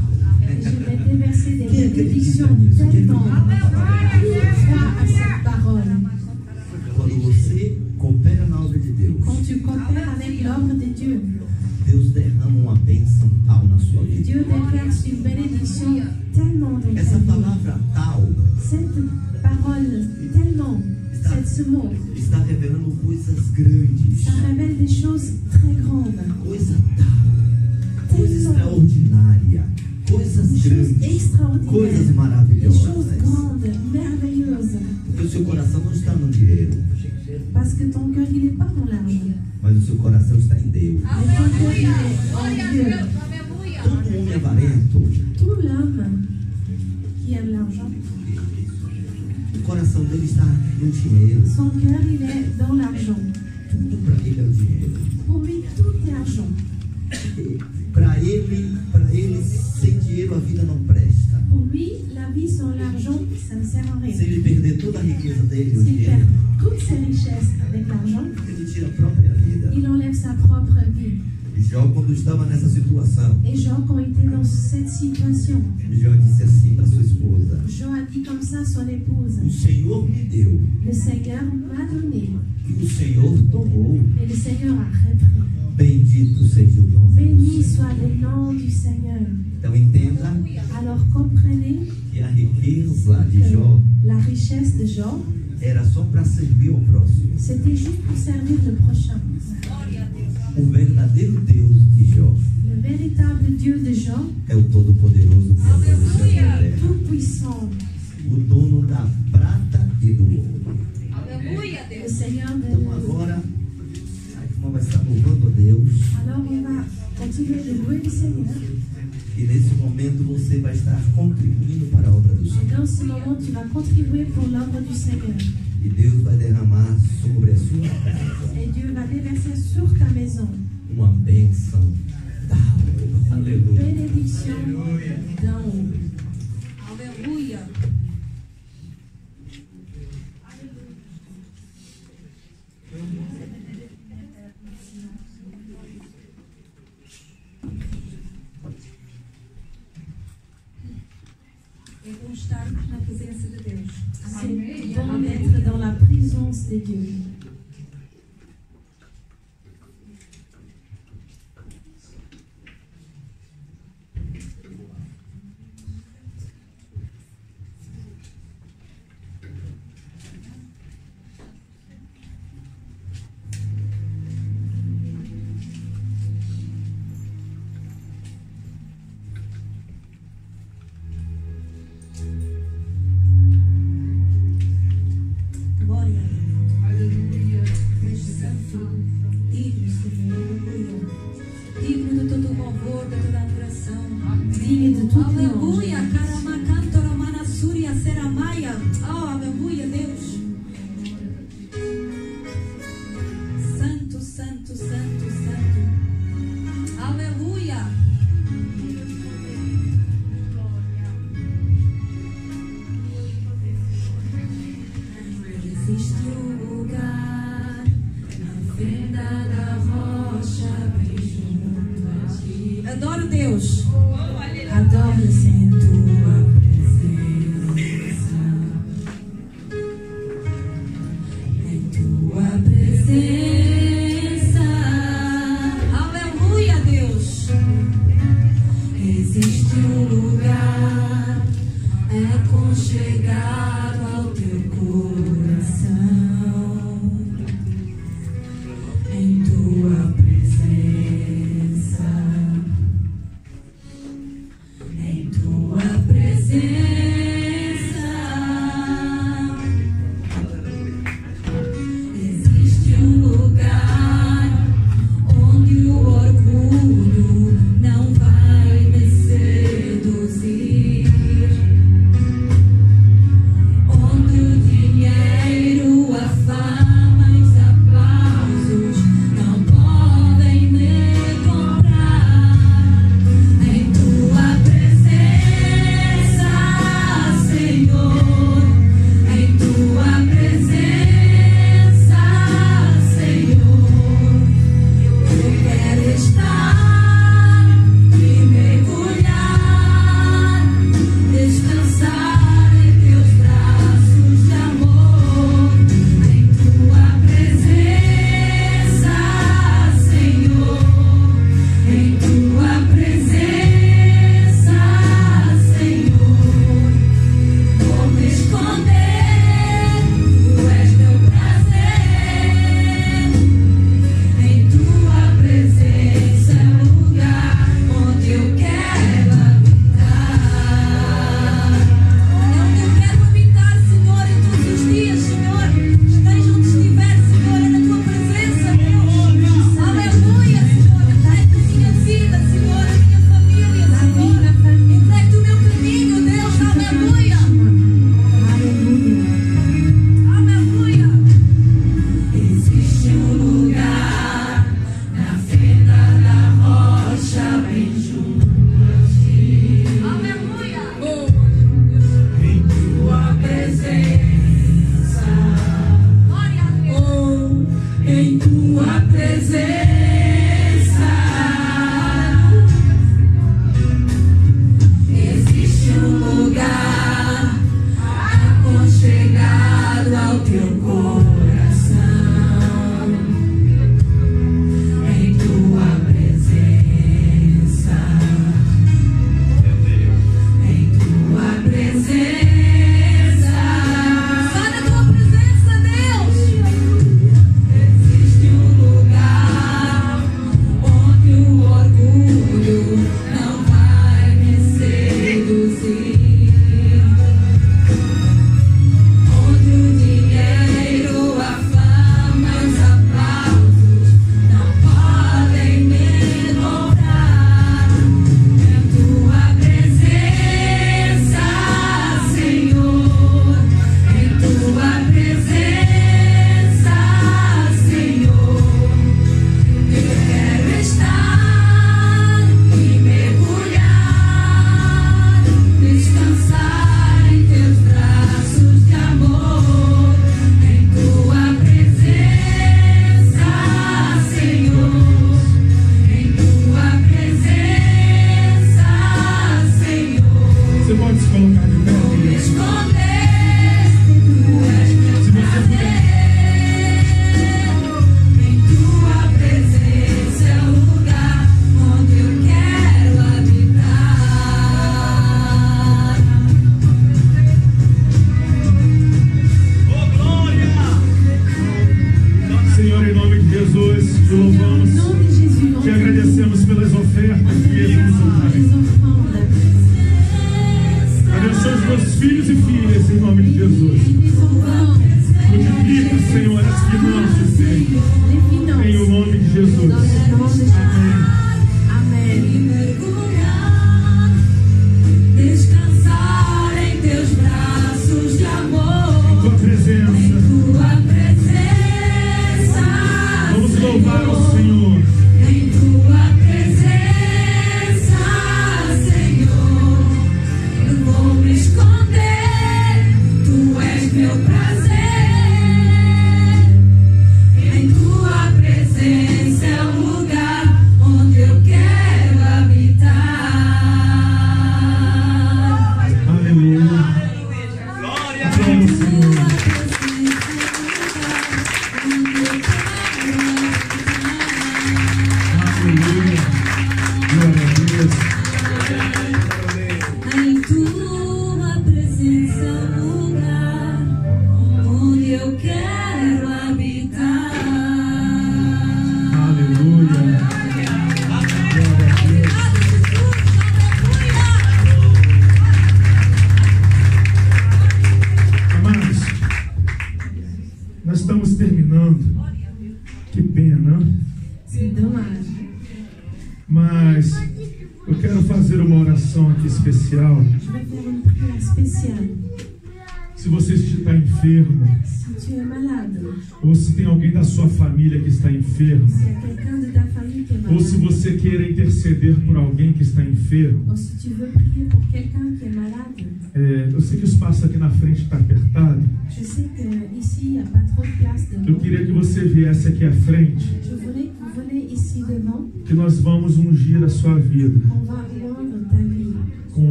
Je vais déverser des bénédictions Quando você coopera na obra de Deus. Quand tu coopères avec obra de Deus. Deus derrama uma bênção tal na sua vida. Deus derrama uma bênção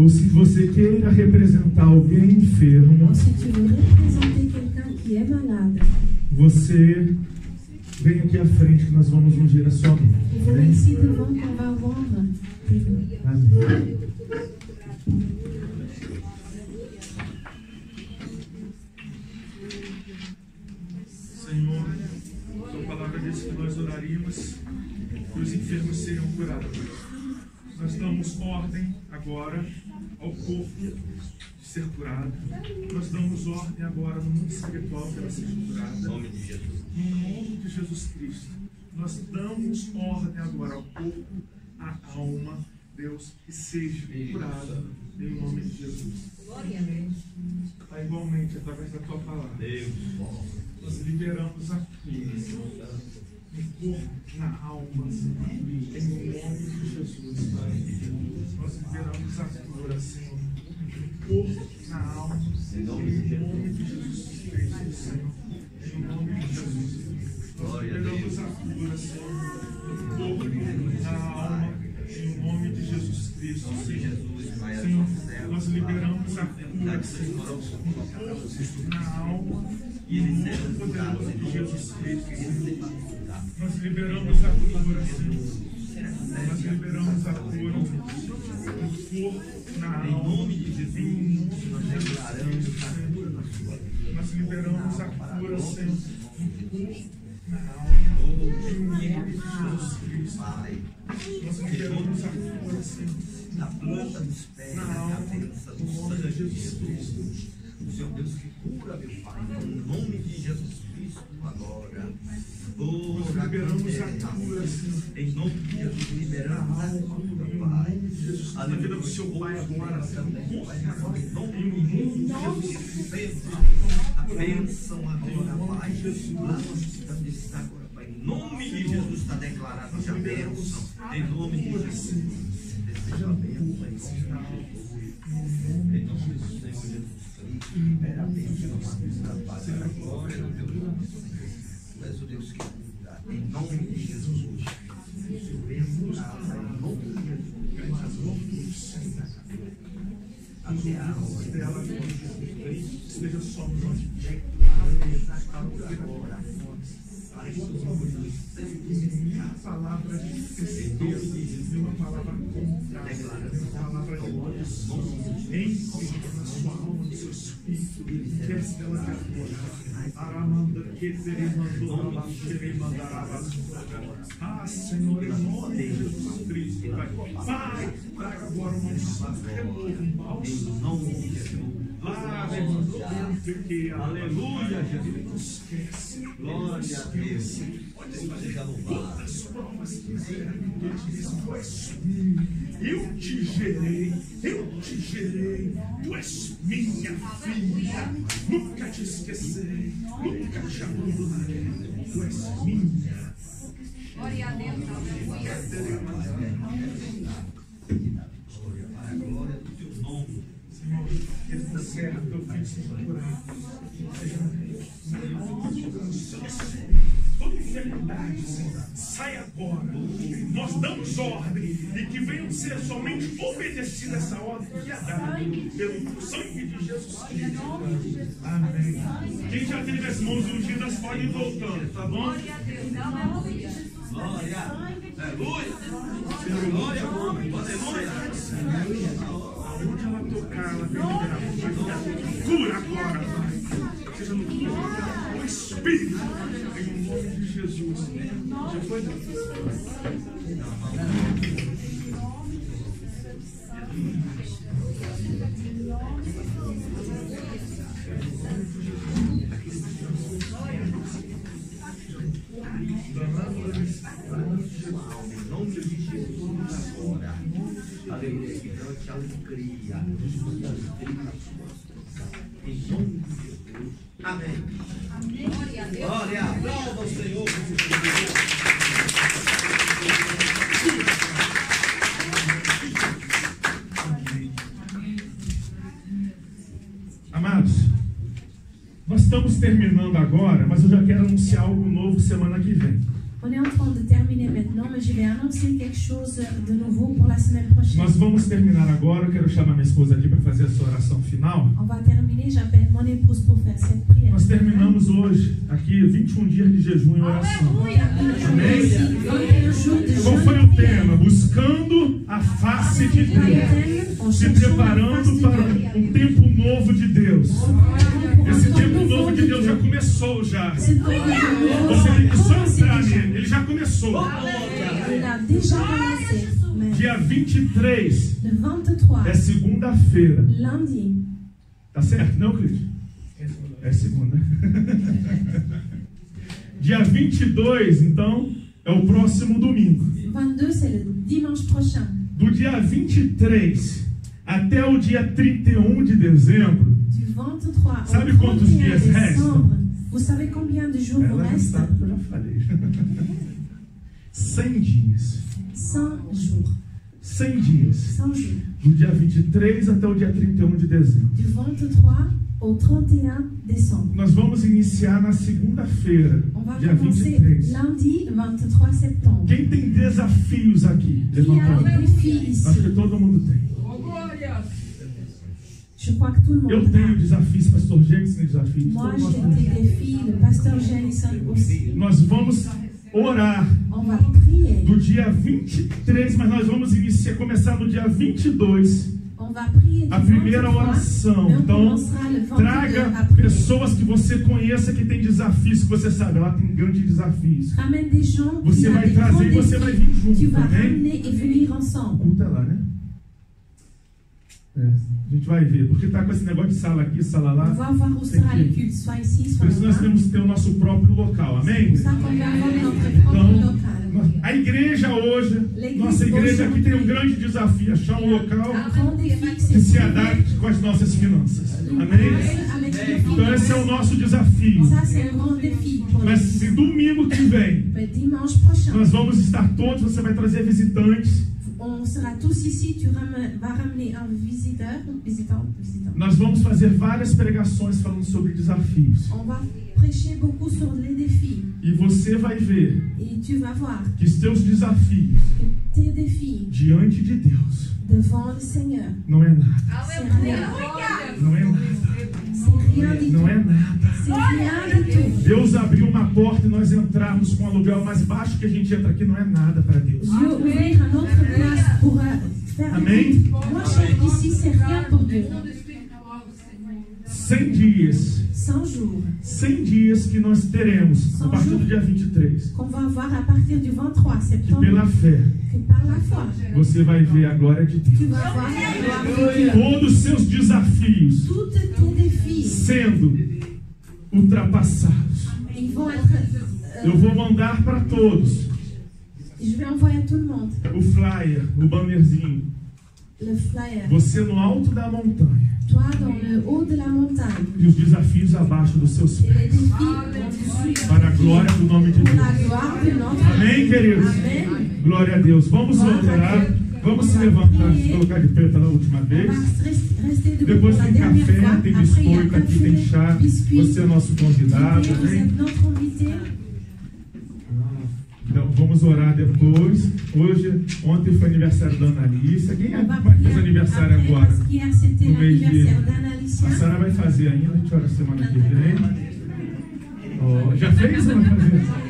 ou se você queira representar alguém enfermo, est malade, você vem aqui à frente que nós vamos ungir a sua mão. Amém? Senhor, tua palavra diz que nós oraríamos e os enfermos seriam curados. Nós damos ordem agora ao corpo de ser curado. Nós damos ordem agora no mundo espiritual que ela seja curada. Em nome de Jesus. No nome de Jesus Cristo, nós damos ordem agora ao corpo, à alma, Deus, que seja curada em nome de Jesus. Pai, igualmente, através da tua palavra, Deus. nós liberamos a corpo, na alma, em nome de Jesus. Pai. Nós liberamos a cura, Senhor, corpo, na alma, em nome de Jesus Cristo, Senhor. Em nome de Jesus. Nós liberamos a cura, Senhor, corpo, na alma, em nome de Jesus Cristo, Senhor. Senhor, nós liberamos a cura, Senhor, na alma, E em nome curados poderoso de Jesus. Cristo, Senhor. Nós liberamos a cura, Senhor. Nós liberamos a cura no corpo, na alma, em nome de nós Jesus declaramos Cristo, a cura na vida. Nós liberamos a cura, Senhor, no corpo, na alma, em nome de Jesus Cristo. Nós liberamos a cura, Senhor, na planta dos pés, na alma, no no nome de Jesus. Cristo. O Senhor Deus que cura, meu Pai, em nome de Jesus Cristo, agora. Oh, Nós liberamos a cura. Em nome de Jesus, liberamos a cura, Pai. A vida do seu pai agora. Em nome de Jesus, receba a bênção agora, Pai. Está agora, Pai. Em nome de Jesus está declarada a bênção. Em nome de Jesus. Receba a bênção, em nome de Jesus. Em nome do Senhor Jesus Cristo. Libera a bênção, Pai. Para o Deus Bênção. Minha palavra de certeza uma palavra contrária, uma palavra de emoção, entre na sua alma, seu espírito, que é dela de agora. Aramanda, que mandará, Ah, Senhor, em nome de Jesus Cristo, Pai. Traga agora uma unção, renovo, um bálsamo. Em nome de. Ah, porque aleluia, Jesus. Glória a Deus. Louvado. Tu és minha, eu te gerei, eu te gerei, tu és minha filha, nunca te esquecerei, nunca te abandonarei, tu és minha. Glória a Deus, aleluia. Para a glória do teu nome. Senhor, esta serra teu filho. Toda enfermidade, sai agora. Nós damos ordem e que venham ser somente obedecida essa ordem que é dada pelo sangue de Jesus Cristo. Amém. Quem já teve as mãos ungidas pode ir voltando, tá bom? Glória a Deus. Glória. Aleluia. Glória. Aleluia. Onde ela tocar, ela terminará a vida. Cura agora, Pai. Seja no corpo, no espírito. Em nome de Jesus. Já foi? Amém. Jesus. Amém. Glória a Deus. Glória, aplauda o Senhor. Já quero anunciar algo novo semana que vem. On est en train de terminer maintenant, mais je vais annoncer quelque chose de nouveau pour la semaine prochaine. Nós vamos terminar agora. Eu quero chamar minha esposa aqui para fazer essa oração final. On va terminer, j'appelle mon épouse pour faire cette prière. Nós terminamos hoje aqui 21 dias de jejum e oração. Amém. 21 jours de Qual foi o tema? Buscando a face de Deus. Se preparando para um tempo novo de Deus. Esse já começou já. Você tem que só commence entrar nele. Ele já começou. Dia 23 le 23, é segunda-feira. lundi, Tá certo, não, Cris? É segunda. (laughs) Dia 22, então, é o próximo domingo. 22, c'est le dimanche prochain. Do dia 23 até o dia 31 de dezembro, Du 23 Sabe quantos 31 dias décembre, vous savez combien de jours vous ela já reste sabe que eu já falei. 100 dias. 100 jours. 100 dias. 100 jours. Do dia 23 até o dia 31 de dezembro. Du 23 au 31 décembre. Nós vamos iniciar na segunda-feira, dia commencer 23. lundi 23 septembre. Quem tem desafios aqui? Qui Levanta a mão. Acho que todo mundo tem. Je crois que tout le Eu monde tenho desafios, pastor James tem desafios. Moi, todos nós j'ai temos. des défis, le pasteur Jenison aussi. Nós vamos orar On va prier. do dia 23, mas nós vamos iniciar, começar no dia 22, On va prier du a primeira 23, oração. mais on Então, commencera le 22 traga pessoas que você conheça que tem desafios, que você sabe, ela tem grandes desafios. Ramène des gens Você ont vai des trazer e você défis. vai vir Tu junto, vas amém? ramener et venir O ensemble. culto é lá, né? É, a gente vai ver, porque tá com esse negócio de sala aqui, sala lá. Por isso nós temos que ter o nosso próprio local, amém? Notre propre Então, a igreja hoje, nossa igreja aqui tem um grande desafio, achar um local défi, que se adapte com as nossas finanças. Amém? Então esse é o nosso desafio. Pour Mas se domingo que vem nós vamos estar todos, você vai trazer visitantes, on sera tous ici. Tu ram- vas ramener un visiteur, visitant, visitant. nós vamos fazer várias pregações falando sobre desafios. On va prêcher beaucoup sur les défis. E você vai ver Et tu vas voir que os teus desafios que tes défis diante de Deus devant le Seigneur, não é nada. Não é nada. C'est rien du Não é nada. Deus abriu uma porta e nós entrarmos com o aluguel mais baixo que a gente entra aqui não é nada para Deus. Euh, Dieu. 100 dias, 100 jours 100 dias que nós teremos a partir do dia 23. qu'on va avoir à partir du 23 Que septembre, pela fé que você vai ver a glória de Deus. Todos os seus desafios Tous tes sendo ultrapassados. Eu vou mandar para todos o flyer, o bannerzinho. Você no alto da montanha e os desafios abaixo dos seus pés. Para a glória do nome de Deus. Amém, queridos? Glória a Deus. Vamos orar. Vamos se levantar, se colocar de pé pela última vez. Depois tem café, tem biscoito aqui, tem chá. Você é nosso convidado, invité. Então vamos orar depois. Hoje, ontem foi aniversário da Analícia. Quem é prier aniversário agora? No mês de- A. Sara vai fazer ainda, a gente ora semana que vem. Ó, já fez vai fazer?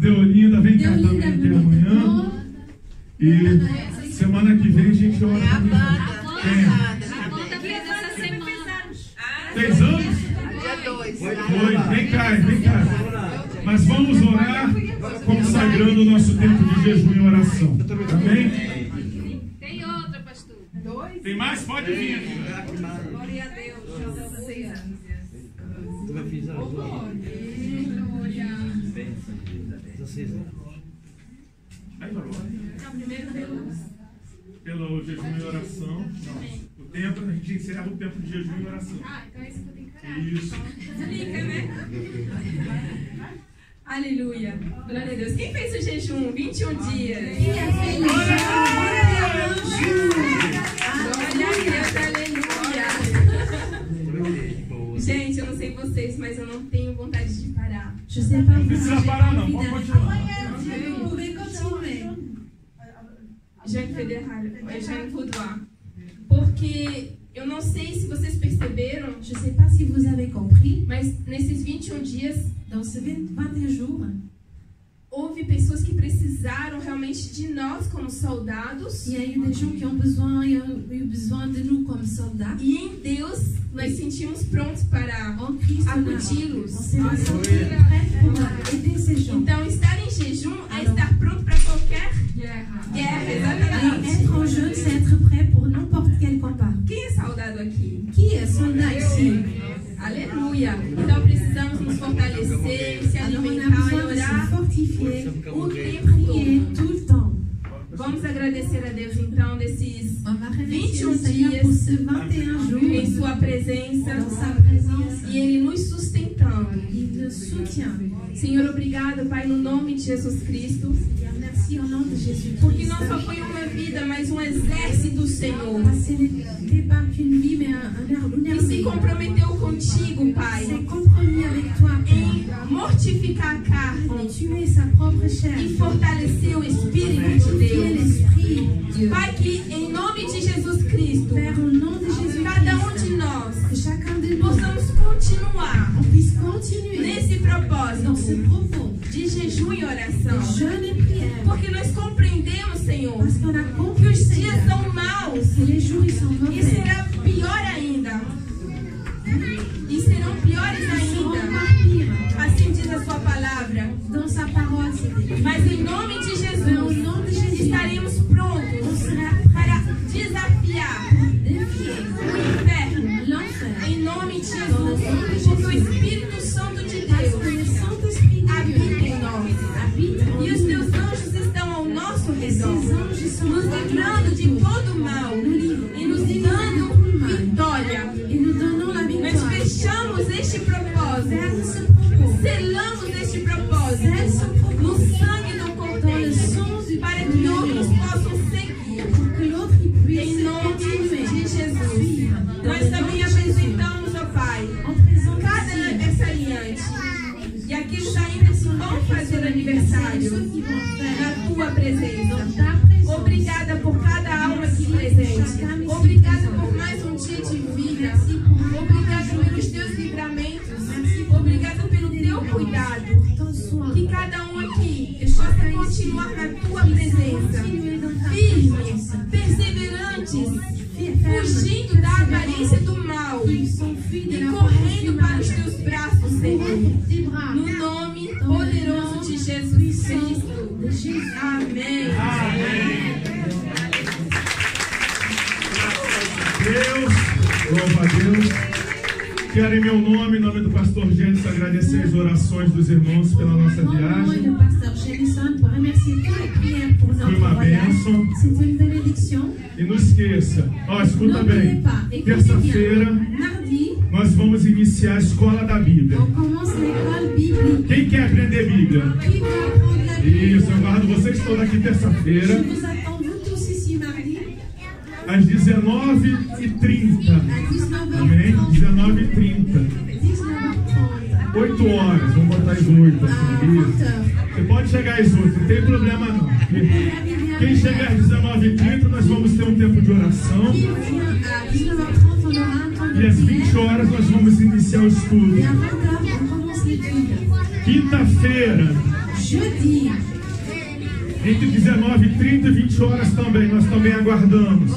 Deolinda tá vem cá tá tá também até amanhã. E é assim. semana que vem a gente olha. É a banda. Quem? A banda semana. Seis anos? Dia dois. Vem cá, vem cá. Mas vamos orar consagrando o nosso tempo de jejum e oração. Amém? Tem outra, pastor. Dois? Tem mais? Pode vir. Glória a Deus. Tu vai fazer as vocês. Né? Aí primeiro Pelo jejum e oração. Não. O tempo, a gente encerra o tempo de jejum e oração. Ah, então é isso que eu tenho que orar. Isso. Né? Aleluia. Glória a Deus. Quem fez o jejum? 21 dias. Quem é feliz? Glória a Deus. Glória a Deus. Aleluia. Gente, eu não sei vocês, mas eu não tenho Je ne sais pas vous, mais pas envie d'aller. Vous pouvez continuer. Jane Federal, Jane Foudoir. Porque eu não sei se vocês perceberam, je ne sais pas si vous avez compris, mas nesses 21 dias, dans ces 21 jours, houve pessoas que precisaram realmente de nós como soldados. E aí deixou que um besoin eu besoin de nous como soldados. E em Deus nós sentimos prontos para acudi-los. Então estar em jejum é estar pronto para Jesus Cristo. Porque não só foi uma vida, mas um exército, Senhor. Que se comprometeu contigo, às 19h30. Amém? 19h30. 8 horas, vamos botar às 8 assim. Você pode chegar às 8, não tem problema não. Quem chegar às 19h30, nós vamos ter um tempo de oração. E às 20 horas nós vamos iniciar o estudo. Quinta-feira. Entre 19h30 e 20 horas também, nós também aguardamos.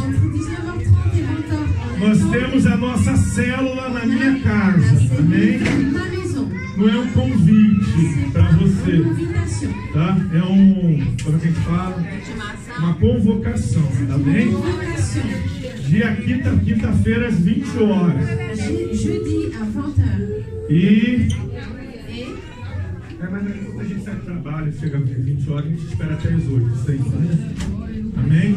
Nós temos a nossa célula na minha casa, amém? Não é um convite para você, tá? É um, como é que fala? Uma convocação, tá bem? Dia quinta, quinta-feira às 20 horas. Je- Jeudi à 20h. E É, mas quando a gente sai do trabalho, chega às 20 horas, a gente espera até as 8, sempre. né? Amém?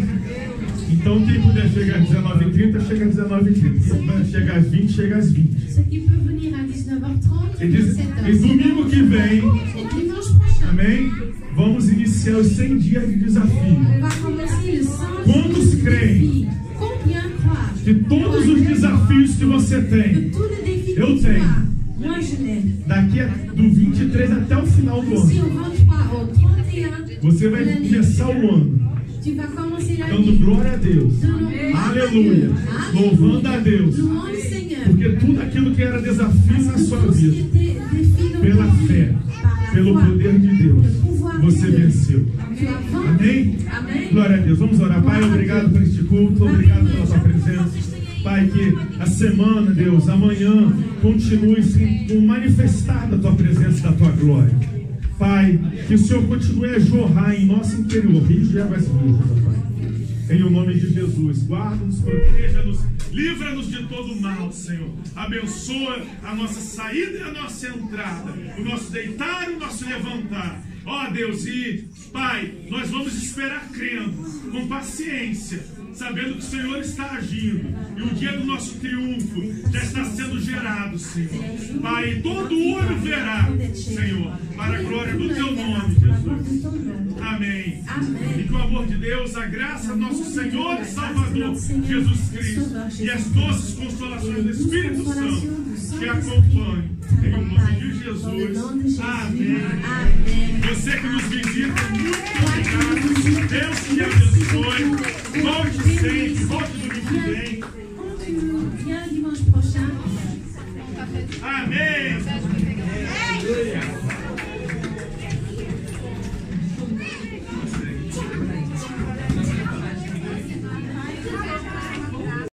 Então, quem puder chegar às 19h30, chega às 19h30. Quem chegar às 20, chega às 20. ceux qui peuvent venir à 19h30 E, et diz, 17h. e domingo que vem, amém? Vamos iniciar os 100 dias de desafio. on va commencer le 100 Quantos creem que todos os desafios que você tem, Eu tenho. daqui a, do 23 até o final do ano, au 23, au 31, você vai começar o ano dando glória a Deus. Aleluia. Louvando a Deus. Porque tudo aquilo que era desafio na sua vida, pela fé, pelo poder de Deus, você venceu. Amém? Glória a Deus. Vamos orar. Pai, obrigado por este culto, obrigado pela tua presença. Pai, que a semana, Deus, amanhã, continue com manifestar da tua presença, da tua glória. Pai, que o Senhor continue a jorrar em nosso interior, rios de águas vivas, Pai. Em o nome de Jesus, guarda-nos, proteja-nos, livra-nos de todo mal, Senhor. Abençoa a nossa saída e a nossa entrada, o nosso deitar e o nosso levantar. Ó Deus, e Pai, nós vamos esperar crendo, com paciência, sabendo que o Senhor está agindo e o dia do nosso triunfo já está sendo gerado, Senhor. Pai, todo olho verá, Senhor, para a glória do teu nome, Jesus. Amém. E que o amor de Deus, a graça do nosso Senhor e Salvador, Jesus Cristo, e as doces consolações do Espírito Santo te acompanhem. Em nome de Jesus. Amém. Amen. Você que nos visita, muito obrigado. Deus te abençoe volte sempre, volte domingo que vem. Amém. Amém.